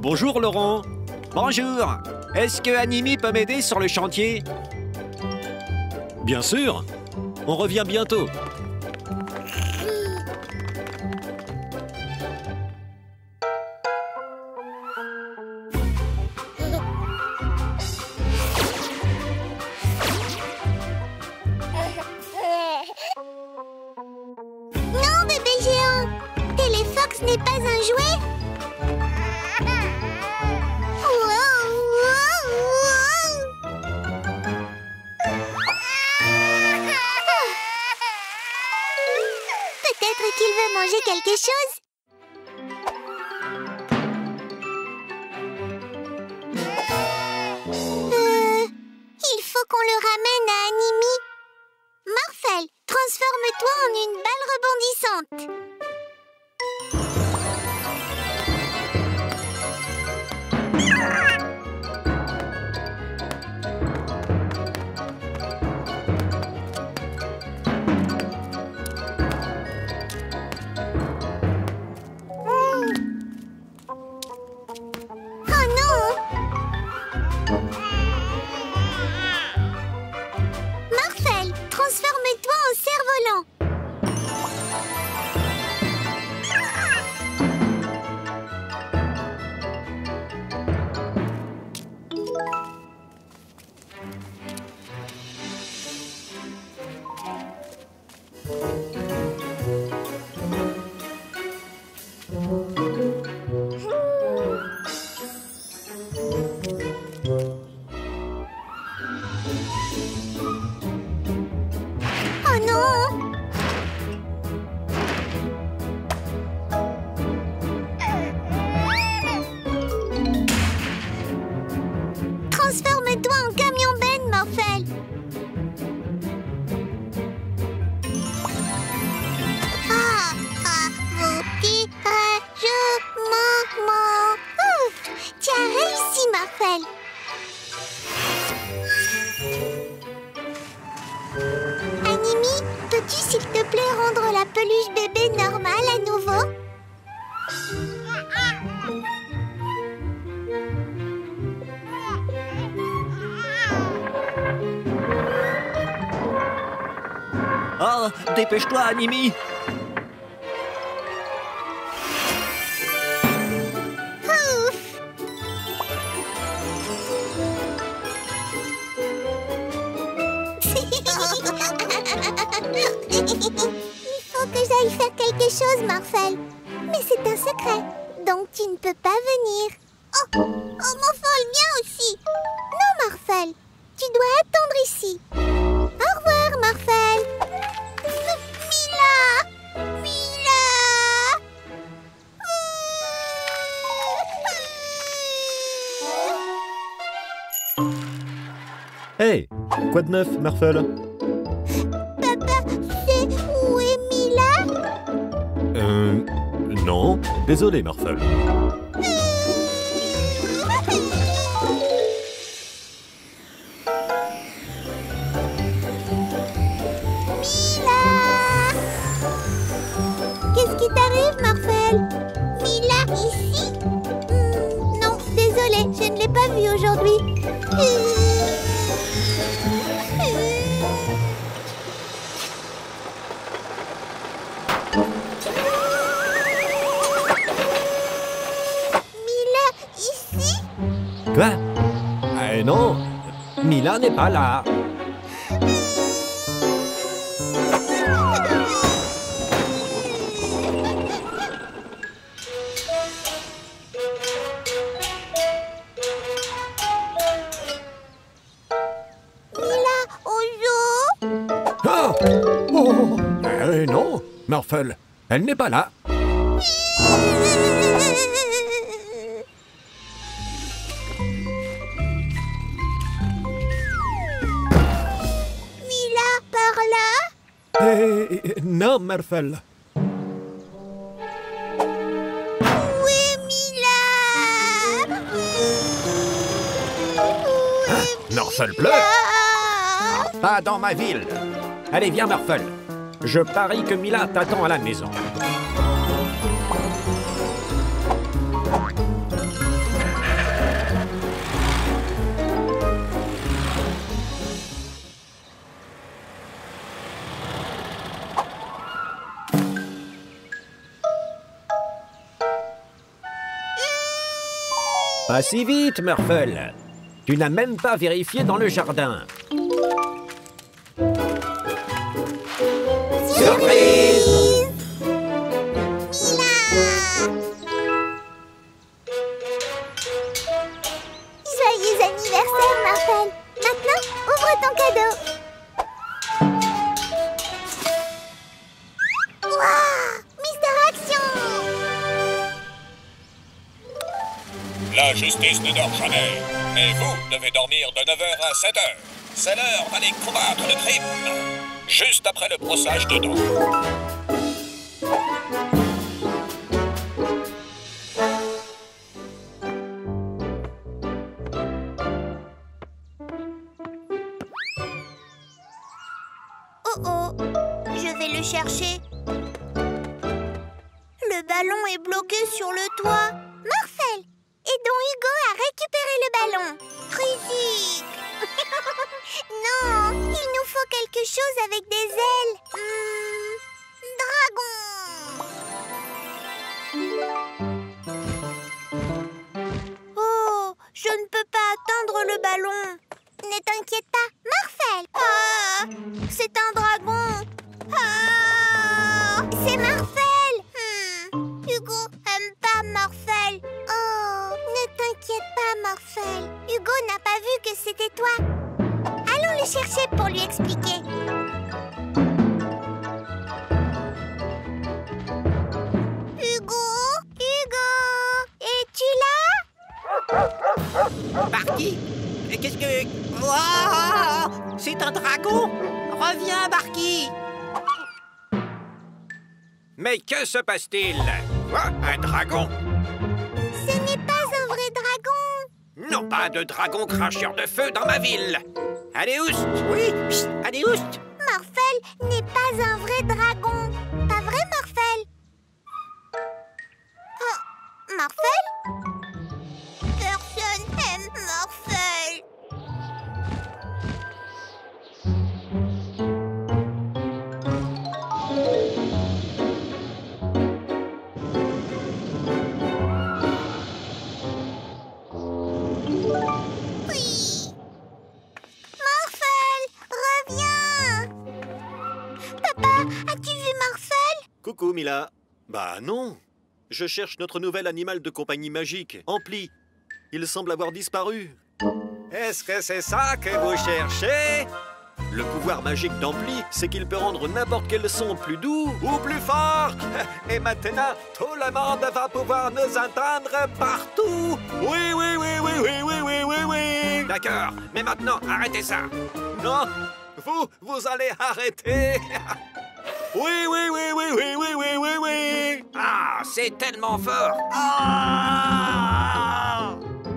[SPEAKER 1] Bonjour Laurent. Bonjour. Est-ce que Animi peut m'aider sur le chantier?
[SPEAKER 2] Bien sûr. On revient bientôt.
[SPEAKER 1] Dépêche-toi,
[SPEAKER 25] Mimi! Il faut que j'aille faire quelque chose, Marcel. Mais c'est un secret, donc tu ne peux pas venir. Oh, oh mon folle, viens aussi. Non, Marcel, tu dois attendre ici.
[SPEAKER 6] Quoi de neuf, Marfel
[SPEAKER 25] Papa, c'est où est Mila?
[SPEAKER 6] Euh... Non, désolé, Marfel.
[SPEAKER 1] N'est pas là.
[SPEAKER 26] Mila, Ah, oh, eh non, Morphele, elle n'est pas là.
[SPEAKER 2] Où est Mila Où est
[SPEAKER 1] Pas dans ma ville. Allez, viens, Morphle. Je parie que Mila t'attend à la maison. Pas si vite, Morphle. Tu n'as même pas vérifié dans le jardin.
[SPEAKER 27] Jamais. Mais vous devez dormir de 9h à 7h. C'est l'heure d'aller combattre le crime. Juste après le brossage de dents.
[SPEAKER 2] Hugo aime pas Morphel. Oh Ne t'inquiète pas, Morphel. Hugo n'a pas vu que c'était toi. Allons le chercher pour lui expliquer. Hugo Hugo Es-tu là?
[SPEAKER 10] Barky Mais Qu'est-ce que... Ouah C'est un dragon? Reviens, Barky.
[SPEAKER 1] Mais que se passe-t-il? Quoi Un dragon
[SPEAKER 2] Ce n'est pas un vrai dragon.
[SPEAKER 1] Non, pas de dragon cracheur de feu dans ma ville. Allez, oust.
[SPEAKER 10] Oui, psst, allez, oust.
[SPEAKER 2] Morphel n'est pas un vrai dragon. Pas vrai, Morphel Oh, Morphel
[SPEAKER 6] Coucou, Mila. Bah non. Je cherche notre nouvel animal de compagnie magique, Ampli. Il semble avoir disparu.
[SPEAKER 1] Est-ce que c'est ça que vous cherchez?
[SPEAKER 6] Le pouvoir magique d'Ampli, c'est qu'il peut rendre n'importe quel son plus doux ou plus fort.
[SPEAKER 1] Et maintenant, tout le monde va pouvoir nous entendre partout
[SPEAKER 6] Oui, oui, oui, oui, oui, oui, oui, oui, oui.
[SPEAKER 1] D'accord, mais maintenant, arrêtez ça Non, vous, vous allez arrêter
[SPEAKER 6] Oui, oui, oui, oui, oui, oui, oui, oui, oui.
[SPEAKER 1] Ah, c'est tellement fort. Ah.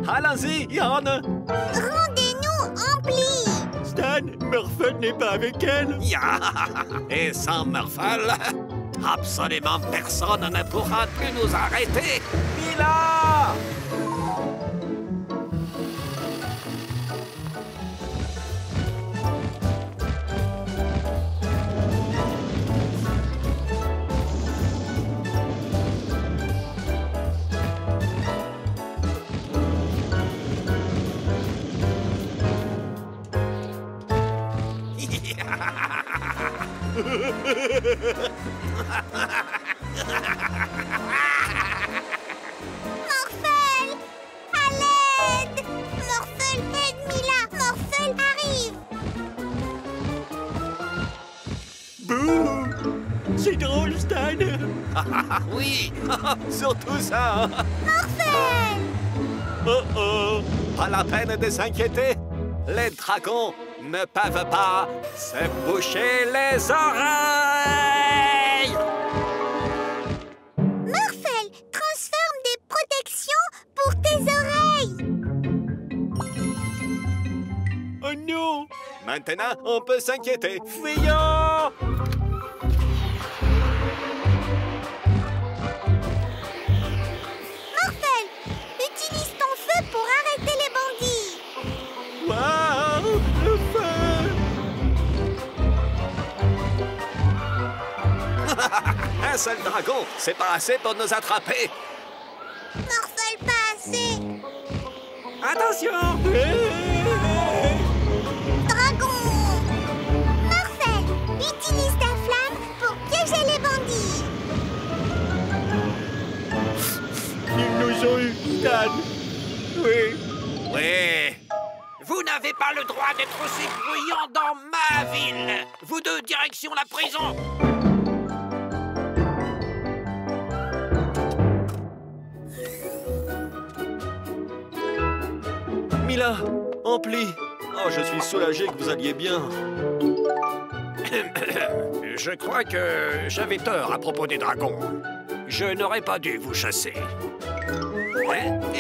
[SPEAKER 28] Allons-y, Yann.
[SPEAKER 2] Rendez-nous Ampli
[SPEAKER 28] Stan, Morphle n'est pas avec elle.
[SPEAKER 1] Et sans Morphle, absolument personne ne pourra plus nous arrêter. Mila
[SPEAKER 2] Morphel À l'aide. Morphel, aide Mila. Morphel arrive.
[SPEAKER 8] C'est drôle, Stan.
[SPEAKER 29] Ah oui, surtout ça.
[SPEAKER 2] Morphel.
[SPEAKER 29] Oh oh, pas la peine de s'inquiéter. Les dragons ne peuvent pas se boucher les oreilles.
[SPEAKER 2] Morphel, transforme des protections pour tes oreilles.
[SPEAKER 8] Oh non.
[SPEAKER 29] Maintenant, on peut s'inquiéter. Fuyons.
[SPEAKER 2] Morphel, utilise ton feu pour arrêter les bandits.
[SPEAKER 8] Waouh
[SPEAKER 29] Un seul dragon, c'est pas assez pour nous attraper.
[SPEAKER 2] Morphel, pas assez
[SPEAKER 29] Attention
[SPEAKER 2] Dragon Morphel, utilise ta flamme pour piéger les bandits
[SPEAKER 8] Ils nous ont eu, Stan Oui
[SPEAKER 1] Oui. Vous n'avez pas le droit d'être aussi bruyant dans ma ville. Vous deux, direction la prison.
[SPEAKER 30] Mila, Ampli. Oh, je suis soulagé que vous alliez bien.
[SPEAKER 1] Je crois que j'avais tort à propos des dragons. Je n'aurais pas dû vous chasser. Hein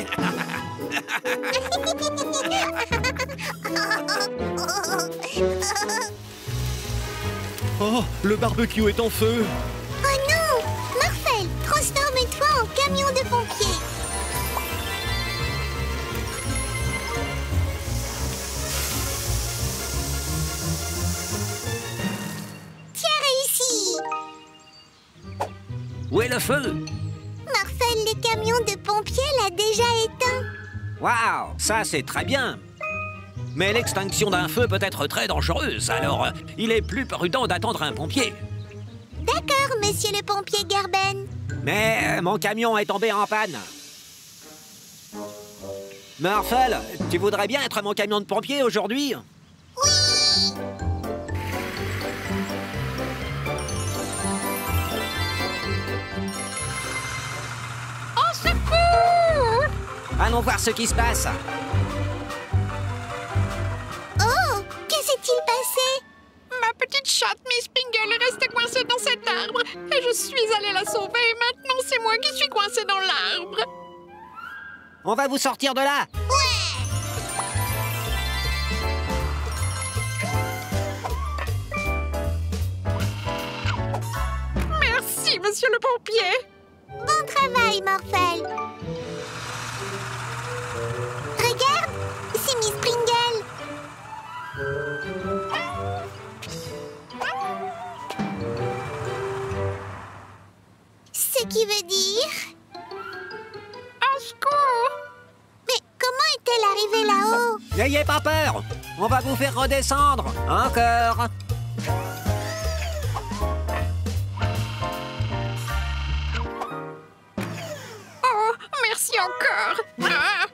[SPEAKER 30] Oh, le barbecue est en feu.
[SPEAKER 1] Ça c'est très bien. Mais l'extinction d'un feu peut être très dangereuse, alors euh, il est plus prudent d'attendre un pompier.
[SPEAKER 2] D'accord, monsieur le pompier Gerben
[SPEAKER 1] Mais euh, mon camion est tombé en panne. Marfel, tu voudrais bien être mon camion de pompier aujourd'hui?
[SPEAKER 7] Au
[SPEAKER 1] Allons voir ce qui se passe.
[SPEAKER 2] Oh Que s'est-il passé?
[SPEAKER 7] Ma petite chatte Miss Pingle est restée coincée dans cet arbre et je suis allée la sauver et maintenant c'est moi qui suis coincée dans l'arbre.
[SPEAKER 1] On va vous sortir de là.
[SPEAKER 7] Merci, monsieur le pompier.
[SPEAKER 2] Bon travail, Morphel qui veut dire...
[SPEAKER 7] Au secours
[SPEAKER 2] Mais comment est-elle arrivée là-haut
[SPEAKER 1] N'ayez pas peur. On va vous faire redescendre. Encore.
[SPEAKER 7] Oh, merci encore. Ah.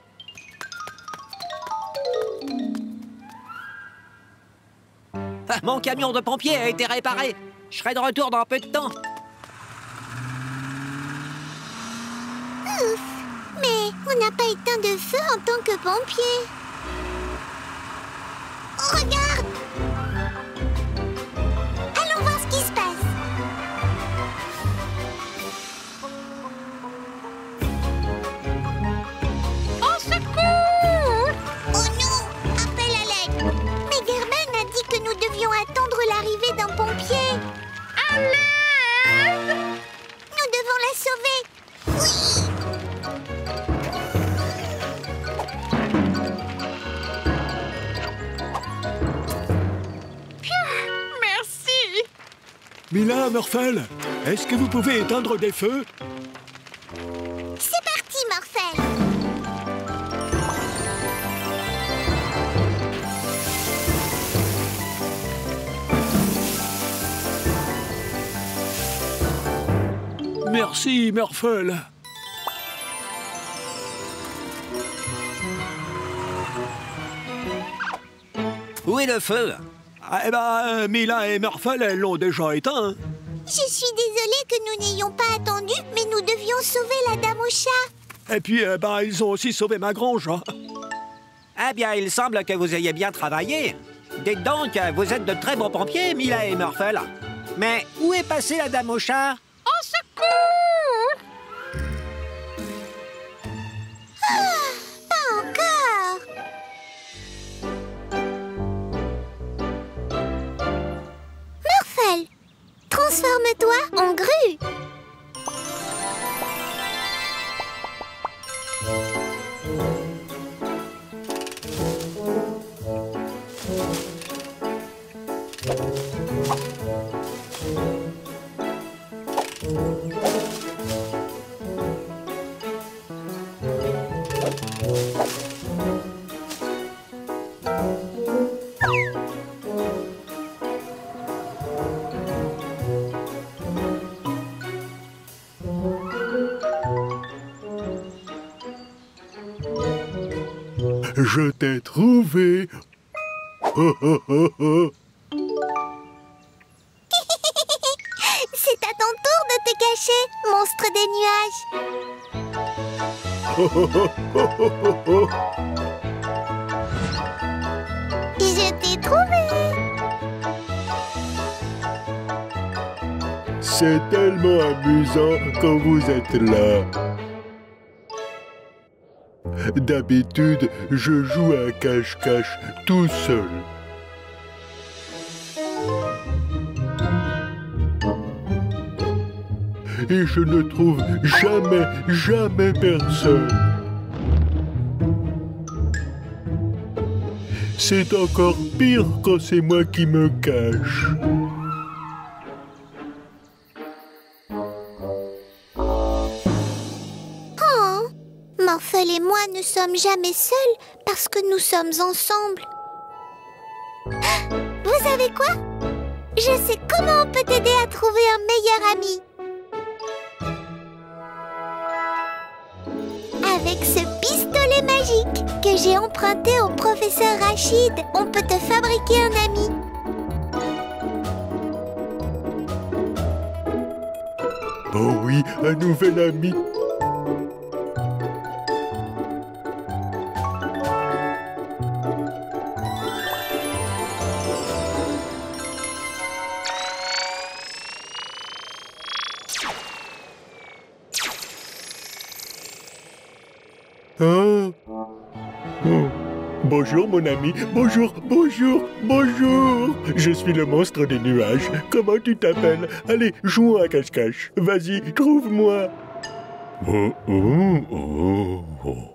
[SPEAKER 1] Ah, Mon camion de pompier a été réparé. Je serai de retour dans peu de temps.
[SPEAKER 2] Ouf Mais on n'a pas éteint de feu en tant que pompier. Oh, Regarde! Allons voir ce qui se passe.
[SPEAKER 7] Au secours!
[SPEAKER 2] Oh non! Appel à l'aide Mais Gerben a dit que nous devions attendre l'arrivée d'un pompier.
[SPEAKER 7] À l'aide
[SPEAKER 2] Nous devons la sauver
[SPEAKER 6] Mila, Morphel, est-ce que vous pouvez éteindre des feux
[SPEAKER 2] C'est parti, Morphel
[SPEAKER 6] Merci, Morphel.
[SPEAKER 1] Où est le feu?
[SPEAKER 6] Eh ben, euh, Mila et Morphel, elles l'ont déjà éteint.
[SPEAKER 2] Je suis désolée que nous n'ayons pas attendu, mais nous devions sauver la dame au chat.
[SPEAKER 5] Et puis, eh ben, ils ont aussi sauvé ma grange. hein.
[SPEAKER 1] Eh bien, il semble que vous ayez bien travaillé. Dites donc, vous êtes de très bons pompiers, Mila et Murphle. Mais où est passée la dame au chat?
[SPEAKER 10] Au secours
[SPEAKER 2] Pas transforme-toi en grue.
[SPEAKER 8] Je t'ai trouvé. Oh, oh, oh, oh.
[SPEAKER 2] C'est à ton tour de te cacher, monstre des nuages. Je t'ai trouvé.
[SPEAKER 8] C'est tellement amusant quand vous êtes là. D'habitude, je joue à cache-cache tout seul. Et je ne trouve jamais, jamais personne. C'est encore pire quand c'est moi qui me cache.
[SPEAKER 2] Ne sommes jamais seuls parce que nous sommes ensemble. Vous savez quoi? Je sais comment on peut t'aider à trouver un meilleur ami. Avec ce pistolet magique que j'ai emprunté au professeur Rachid, on peut te fabriquer un ami.
[SPEAKER 8] Oh oui, un nouvel ami. Ah. Oh. Bonjour mon ami, bonjour, bonjour, bonjour Je suis le monstre des nuages. Comment tu t'appelles? Allez, jouons à cache-cache. Vas-y, trouve-moi. Oh, oh.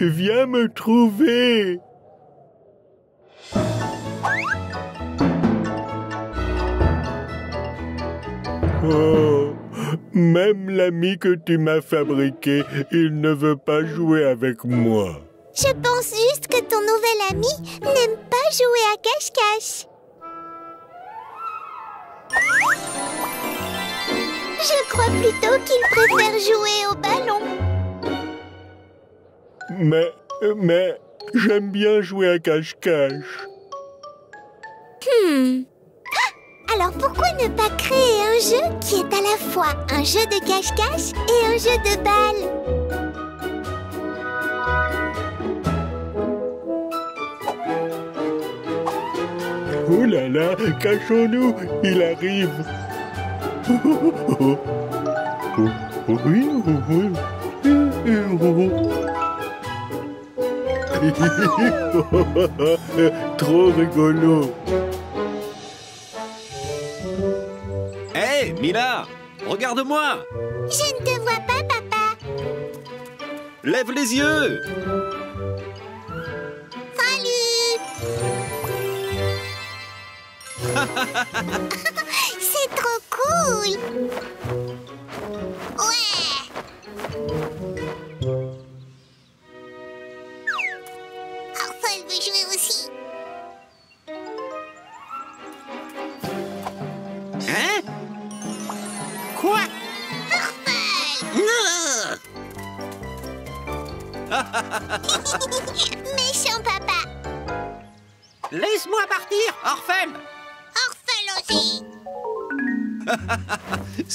[SPEAKER 8] Viens me trouver. Oh, même l'ami que tu m'as fabriqué, il ne veut pas jouer avec moi.
[SPEAKER 2] Je pense juste que ton nouvel ami n'aime pas jouer à cache-cache. Je crois plutôt qu'il préfère jouer au ballon.
[SPEAKER 8] Mais, mais, j'aime bien jouer à cache-cache.
[SPEAKER 2] Hmm. Ah, Alors pourquoi ne pas créer un jeu qui est à la fois un jeu de cache-cache et un jeu de balle
[SPEAKER 8] Oh là là, cachons-nous, il arrive. Trop rigolo.
[SPEAKER 7] Hé, Mila Regarde-moi
[SPEAKER 2] Je ne te vois pas, papa.
[SPEAKER 7] Lève les yeux
[SPEAKER 2] Salut C'est trop cool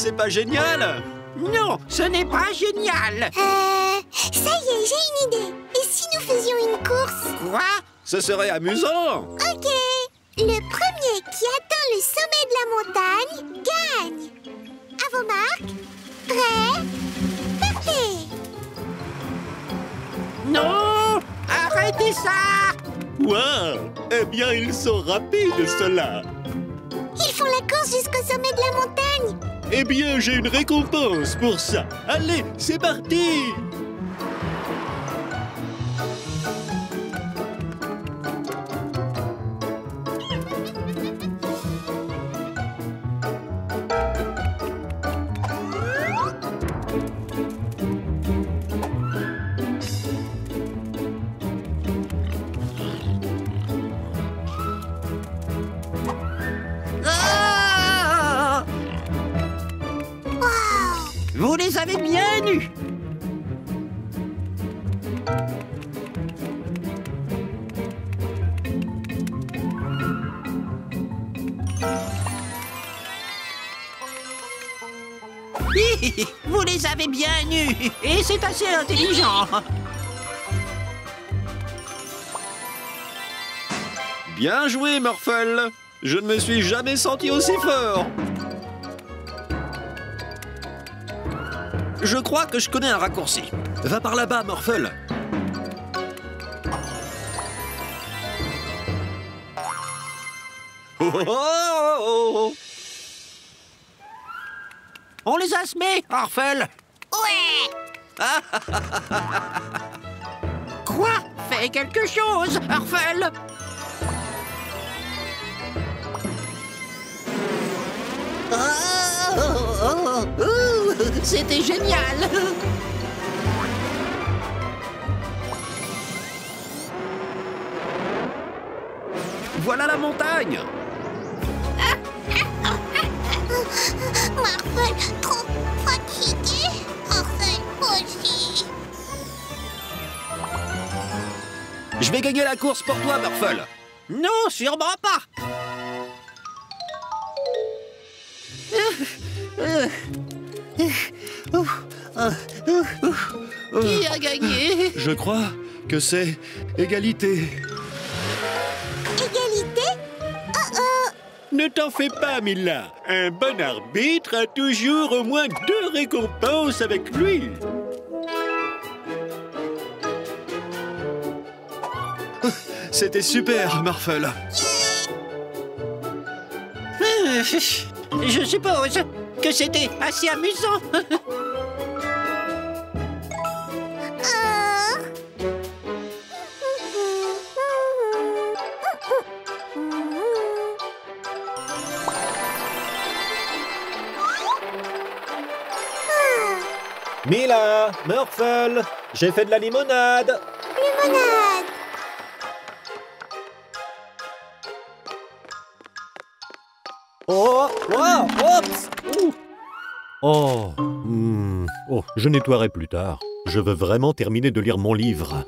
[SPEAKER 31] C'est pas génial
[SPEAKER 1] Non, ce n'est pas génial
[SPEAKER 10] Euh, ça y est, j'ai une idée. Et si nous faisions une course?
[SPEAKER 1] Quoi?
[SPEAKER 31] Ce serait amusant
[SPEAKER 10] Ok. Le premier qui atteint le sommet de la montagne gagne. À vos marques. Prêt? Partez
[SPEAKER 1] Non Arrêtez ça
[SPEAKER 6] Waouh Eh bien, ils sont rapides, ceux-là
[SPEAKER 10] Ils font la course jusqu'au sommet de la montagne.
[SPEAKER 6] Eh bien, j'ai une récompense pour ça. Allez, c'est parti
[SPEAKER 1] c'est assez intelligent
[SPEAKER 31] Bien joué, Morphel Je ne me suis jamais senti aussi fort Je crois que je connais un raccourci. Va par là-bas, Morphel Oh, oh, oh, oh.
[SPEAKER 1] On les a semés, Orphel
[SPEAKER 10] Ouais.
[SPEAKER 1] Quoi? Fais quelque chose, Orphel Oh, oh, oh, oh, C'était génial.
[SPEAKER 31] Voilà la montagne.
[SPEAKER 10] Marvel, trop fatigué. Orphel aussi.
[SPEAKER 31] Je vais gagner la course pour toi, Morphel
[SPEAKER 1] Non, sûrement pas Qui a gagné
[SPEAKER 32] Je crois que c'est. Égalité
[SPEAKER 6] Ne t'en fais pas, Mila Un bon arbitre a toujours au moins deux récompenses avec lui
[SPEAKER 32] C'était super.
[SPEAKER 1] Euh, Je suppose que c'était assez amusant.
[SPEAKER 2] Mila, Morphel, j'ai fait de la limonade.
[SPEAKER 10] Limonade.
[SPEAKER 2] Oh, wow, oups, ouh. Oh, hmm, oh, je nettoierai plus tard. Je veux vraiment terminer de lire mon livre.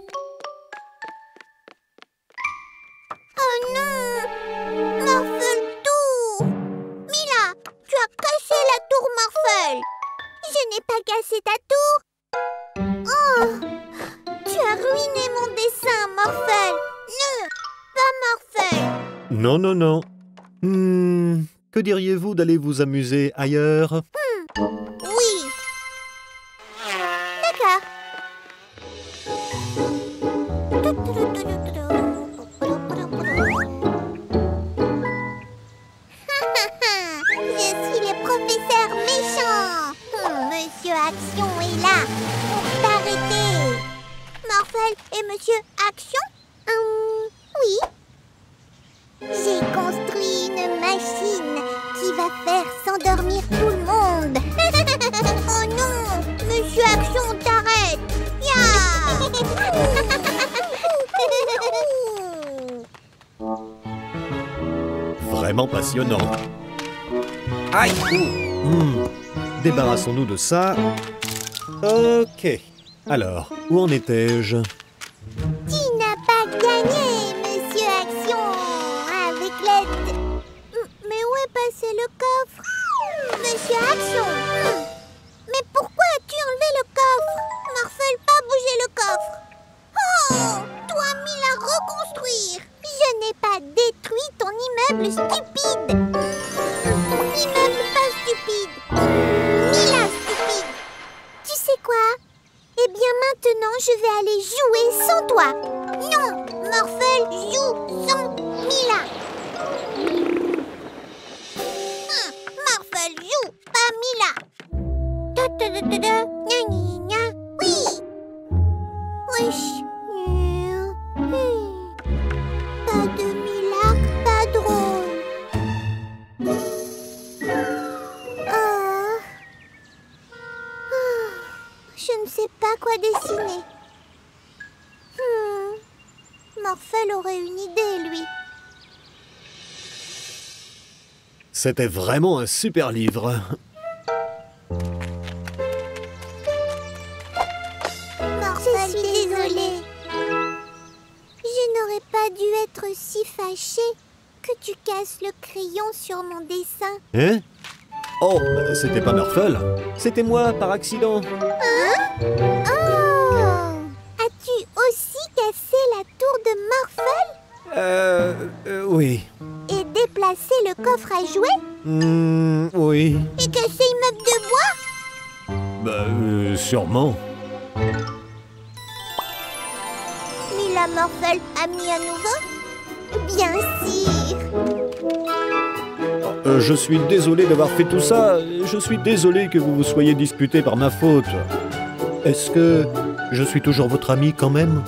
[SPEAKER 2] Que diriez-vous d'aller vous amuser ailleurs? Ça. Ok. Alors, où en étais-je?
[SPEAKER 6] C'était vraiment un super livre.
[SPEAKER 2] Je suis désolée. Je n'aurais pas dû être si fâchée que tu casses le crayon sur mon dessin.
[SPEAKER 6] Hein? Oh, c'était pas Murphle. C'était moi, par accident.
[SPEAKER 2] Hein?
[SPEAKER 6] Sûrement.
[SPEAKER 2] Mila Morphel a mis à nouveau? Bien sûr
[SPEAKER 6] Euh, je suis désolé d'avoir fait tout ça. Je suis désolé que vous vous soyez disputé par ma faute. Est-ce que je suis toujours votre ami quand même?